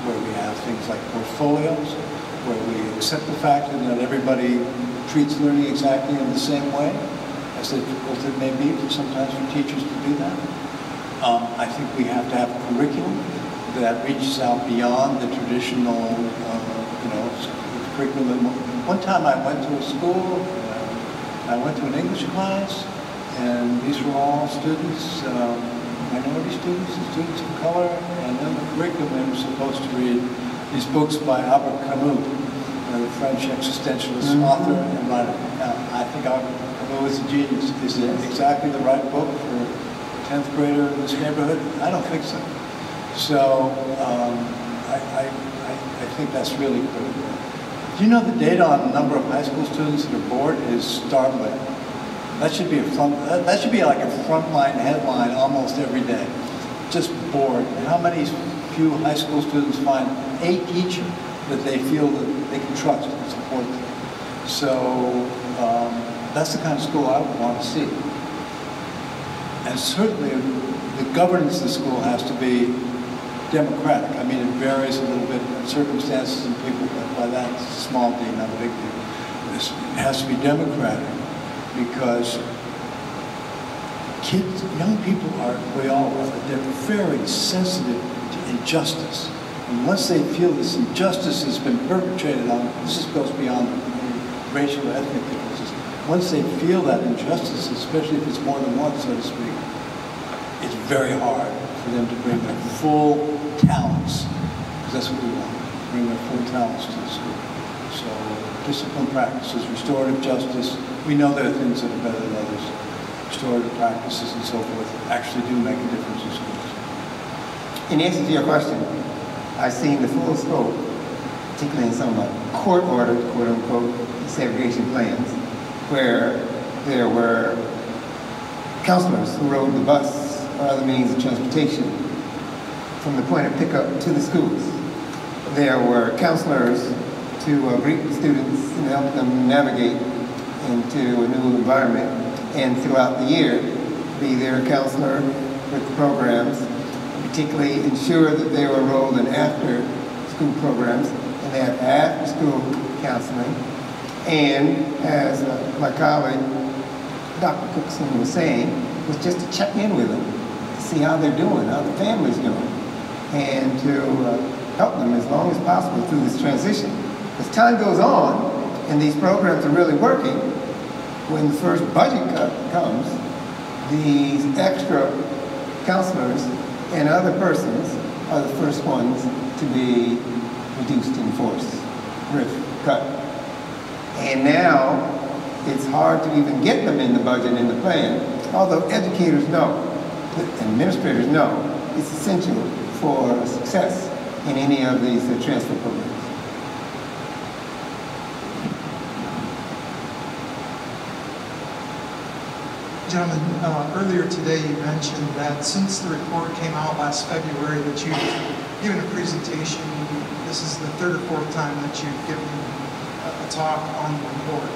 where we have things like portfolios, where we accept the fact that not everybody treats learning exactly in the same way, as difficult it may be for sometimes for teachers to do that. Um, I think we have to have a curriculum that reaches out beyond the traditional, uh, you know, curriculum. One time I went to a school, uh, I went to an English class, and these were all students, um, minority students and students of color, and then the curriculum they were supposed to read these books by Albert Camus, uh, the French existentialist author and writer. Now, I think Albert Camus is a genius. Is it exactly the right book for a 10th grader in this neighborhood? I don't think so. So um, I, I, I I think that's really critical. Do you know the data on the number of high school students that are bored is startling? That should be a front, that should be like a frontline headline almost every day. Just bored. How many few high school students find a teacher that they feel that they can trust and support them? So um, that's the kind of school I would want to see. And certainly, the governance of the school has to be democratic. I mean, it varies a little bit in circumstances and people, but by that, it's a small d, not a big. This- It has to be democratic because kids, young people are, we all are, they're very sensitive to injustice. And once they feel this injustice has been perpetrated on, them, this goes beyond racial or ethnic differences. Once they feel that injustice, especially if it's more than one, so to speak, it's very hard for them to bring their full talents, because that's what we want, bring their full talents to the school. So discipline practices, restorative justice, we know there are things that are better than others. Restorative practices and so forth actually do make a difference in schools. In answer to your question, I've seen the full scope, particularly in some court-ordered, quote-unquote, segregation plans, where there were counselors who rode the bus or other means of transportation from the point of pickup to the schools. There were counselors to uh, greet the students and help them navigate into a new environment, and throughout the year, be their counselor with programs, particularly ensure that they were enrolled in after-school programs, and they had after-school counseling. And as uh, my colleague, Dr. Cookson was saying, was just to check in with them, to see how they're doing, how the family's doing, and to uh, help them as long as possible through this transition. As time goes on, and these programs are really working, when the first budget cut comes, these extra counselors and other persons are the first ones to be reduced in force, RIF, cut. And now, it's hard to even get them in the budget in the plan, although educators know, administrators know, it's essential for success in any of these uh, transfer programs. Gentlemen, uh, earlier today you mentioned that since the report came out last February that you've given a presentation. This is the third or fourth time that you've given a, a talk on the report.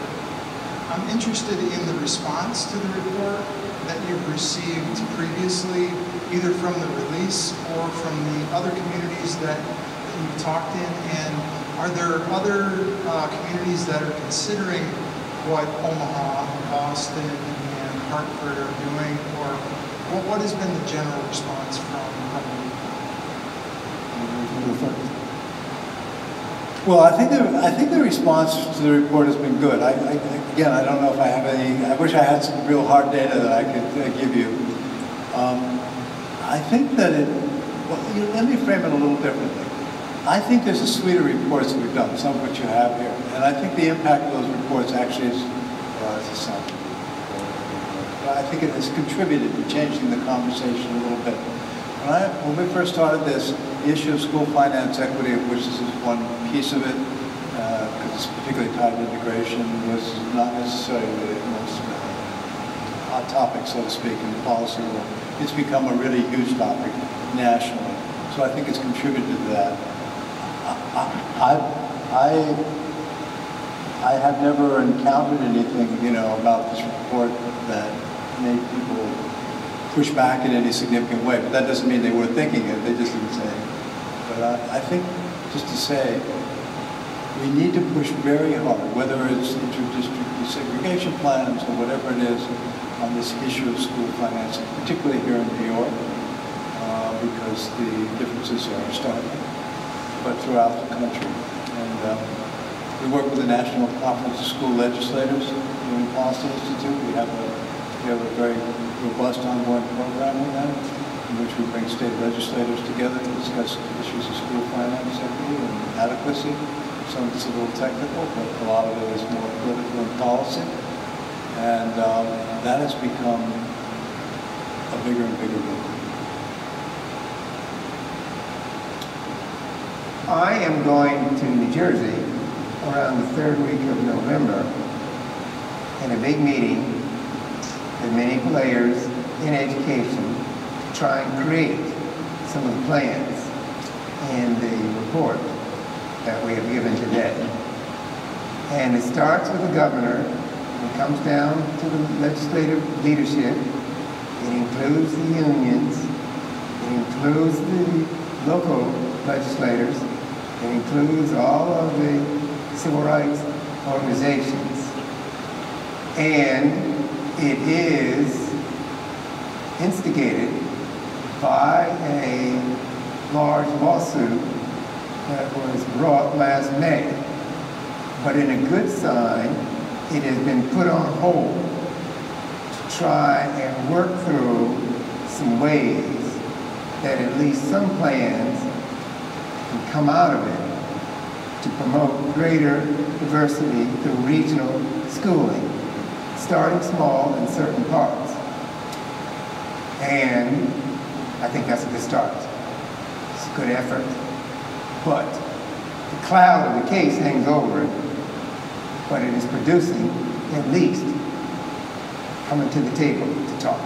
I'm interested in the response to the report that you've received previously, either from the release or from the other communities that, you've talked in. And are there other uh, communities that are considering what Omaha, Boston, Hartford are doing, or what, what has been the general response from. Well, I think the, I think the response to the report has been good. I, I, again, I don't know if I have any, I wish I had some real hard data that I could uh, give you. Um, I think that it, well, you, let me frame it a little differently. I think there's a suite of reports that we've done, some of which you have here, and I think the impact of those reports actually is, well, it's a. I think it has contributed to changing the conversation a little bit. When, I, when we first started this, the issue of school finance equity, which is one piece of it, because it's particularly tied to integration, was not necessarily the most uh, hot topic, so to speak, in the policy world. It's become a really huge topic nationally. So I think it's contributed to that. I, I, I have never encountered anything, you know, about this report that made people push back in any significant way. But that doesn't mean they weren't thinking it, they just didn't say it. But I, I think, just to say, we need to push very hard, whether it's inter-district desegregation plans or whatever it is, on this issue of school financing, particularly here in New York, uh, because the differences are startling, but throughout the country. And um, we work with the National Conference of School Legislators in Policy Institute. We have a, we have a very robust ongoing program with them in which we bring state legislators together to discuss issues of school finance equity and adequacy. Some of it's a little technical, but a lot of it is more political and policy. And um, that has become a bigger and bigger movement. I am going to New Jersey around the third week of November in a big meeting with many players in education to try and create some of the plans in the report that we have given today. And it starts with the governor, it comes down to the legislative leadership, it includes the unions, it includes the local legislators, it includes all of the civil rights organizations. And it is instigated by a large lawsuit that was brought last May. But in a good sign, it has been put on hold to try and work through some ways that at least some plans can come out of it to promote greater diversity through regional schooling, starting small in certain parts. And I think that's a good start. It's a good effort. But the cloud of the case hangs over it, but it is producing at least coming to the table to talk.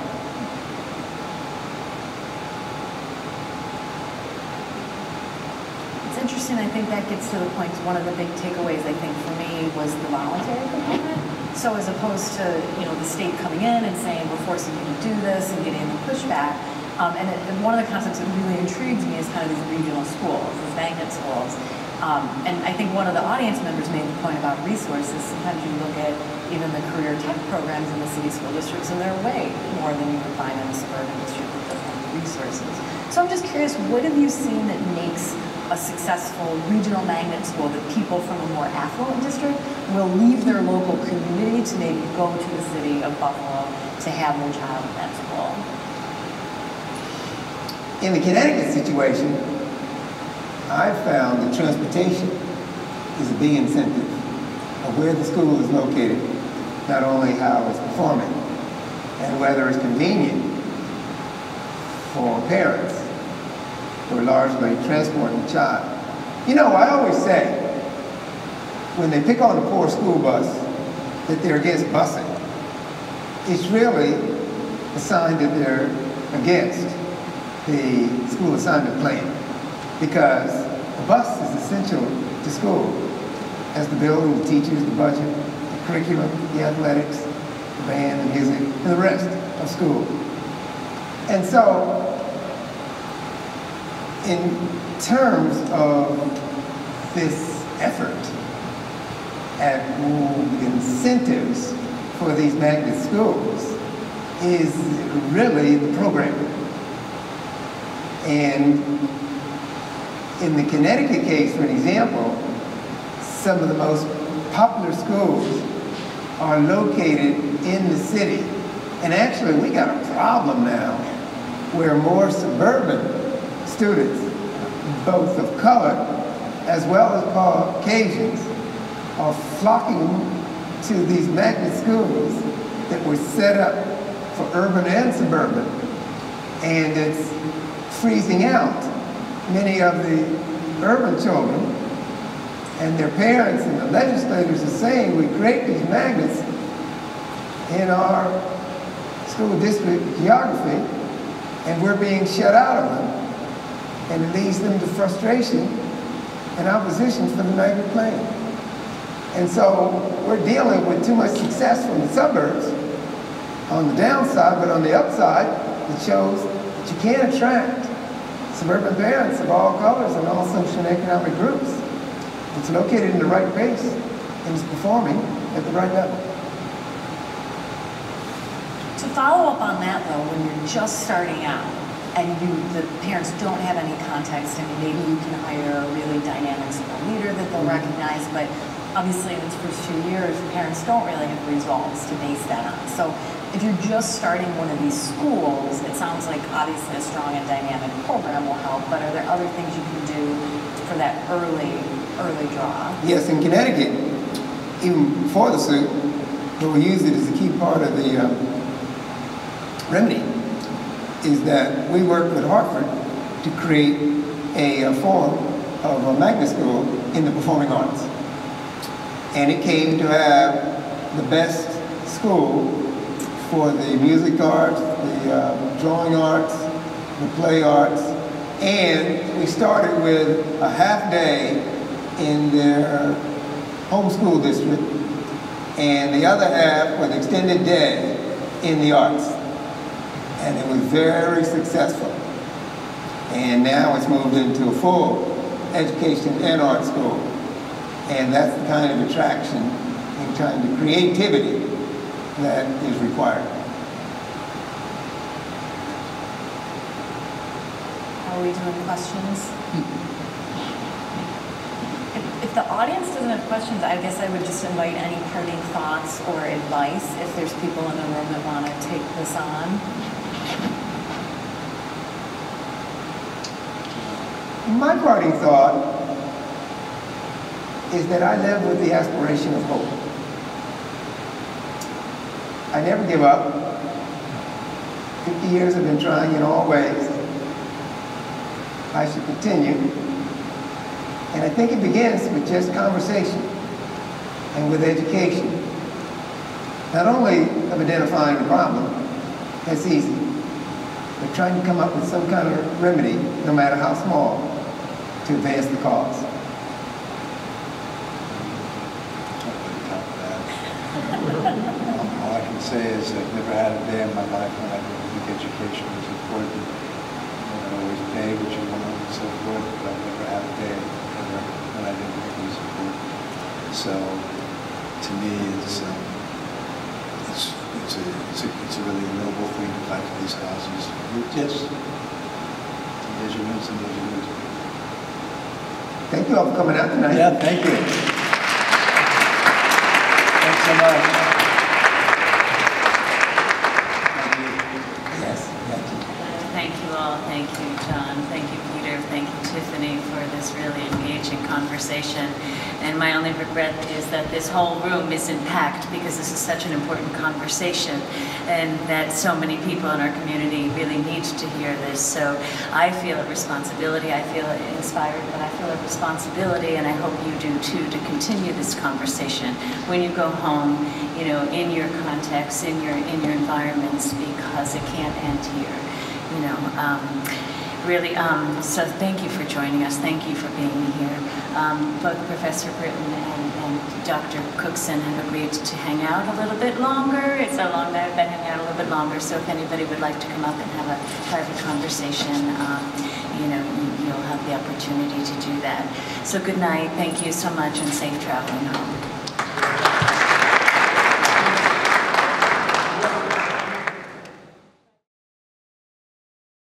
It's interesting, I think that gets to the point. one of the big takeaways, I think, for me, was the voluntary component. So as opposed to, you know, the state coming in and saying, we're forcing you to do this and getting the pushback, um, and, it, and one of the concepts that really intrigues me is kind of these regional schools, these magnet schools. Um, and I think one of the audience members made the point about resources. Sometimes you look at even the career tech programs in the city school districts, and they're way more than you would find in a suburban district with different resources. So I'm just curious, what have you seen that makes a successful regional magnet school that people from a more affluent district will leave their local community to maybe go to the city of Buffalo to have their child in that school? In the Connecticut situation, I found that transportation is a big incentive of where the school is located, not only how it's performing, and whether it's convenient for parents who are largely transporting the child. You know, I always say, when they pick on the poor school bus, that they're against busing. It's really a sign that they're against the school assignment plan because the bus is essential to school as the building, the teachers, the budget, the curriculum, the athletics, the band, the music, and the rest of school. And so, in terms of this effort at incentives for these magnet schools is really the programming. And in the Connecticut case, for an example, some of the most popular schools are located in the city. And actually, we got a problem now where more suburban students, both of color as well as Caucasians, are flocking to these magnet schools that were set up for urban and suburban. And it's freezing out many of the urban children and their parents and the legislators are saying we create these magnets in our school district geography and we're being shut out of them and it leads them to frustration and opposition for the magnet plan. And so we're dealing with too much success from the suburbs on the downside, but on the upside, it shows that you can attract suburban parents of all colors and all social and economic groups It's located in the right place and it's performing at the right level. To follow up on that though, when you're just starting out and you, the parents don't have any context, I mean, maybe you can hire a really dynamic school leader that they'll recognize, but obviously in its first few years, parents don't really have results to base that on. So if you're just starting one of these schools, it sounds like obviously a strong and dynamic program will help, but are there other things you can do for that early, early draw? Yes, in Connecticut, even before the suit, we use it as a key part of the uh, remedy, is that we worked with Hartford to create a, a form of a magnet school in the performing arts. And it came to have the best school for the music arts, the uh, drawing arts, the play arts, and we started with a half day in their home school district and the other half with extended day in the arts. And it was very successful. And now it's moved into a full education and art school. And that's the kind of attraction and kind of creativity that is required. Are we doing questions? Hmm. If, if the audience doesn't have questions, I guess I would just invite any parting thoughts or advice if there's people in the room that want to take this on. My parting thought is that I live with the aspiration of hope. I never give up. 50 years I've been trying in all ways. I should continue. And I think it begins with just conversation and with education. Not only of identifying the problem, that's easy, but trying to come up with some kind of remedy, no matter how small, to advance the cause. All I can say is I've never had a day in my life when I didn't think education was important. I always pay what you want and so forth, but I've never had a day ever when I didn't think it was important. So, to me, it's, um, it's, it's, a, it's, a, it's a really noble thing to fight for these causes. Yes, some days you win, some days you lose. Thank you all for coming out tonight. Yeah, thank you. Thanks so much. Yes, thank you. Thank you all. Thank you, John. Thank you, Peter. Thank you, Tiffany, for this really engaging conversation. And regret is that this whole room isn't packed because this is such an important conversation and that so many people in our community really need to hear this. So I feel a responsibility. I feel inspired, but I feel a responsibility, and I hope you do too, to continue this conversation when you go home, you know, in your context, in your in your environments, because it can't end here you know, um, really, um, so thank you for joining us. Thank you for being here. Um, both Professor Brittain and Dr. Cookson have agreed to hang out a little bit longer. It's so long that I've been hanging out a little bit longer, so if anybody would like to come up and have a private conversation, um, you know, you- you'll have the opportunity to do that. So good night, thank you so much, and safe traveling home.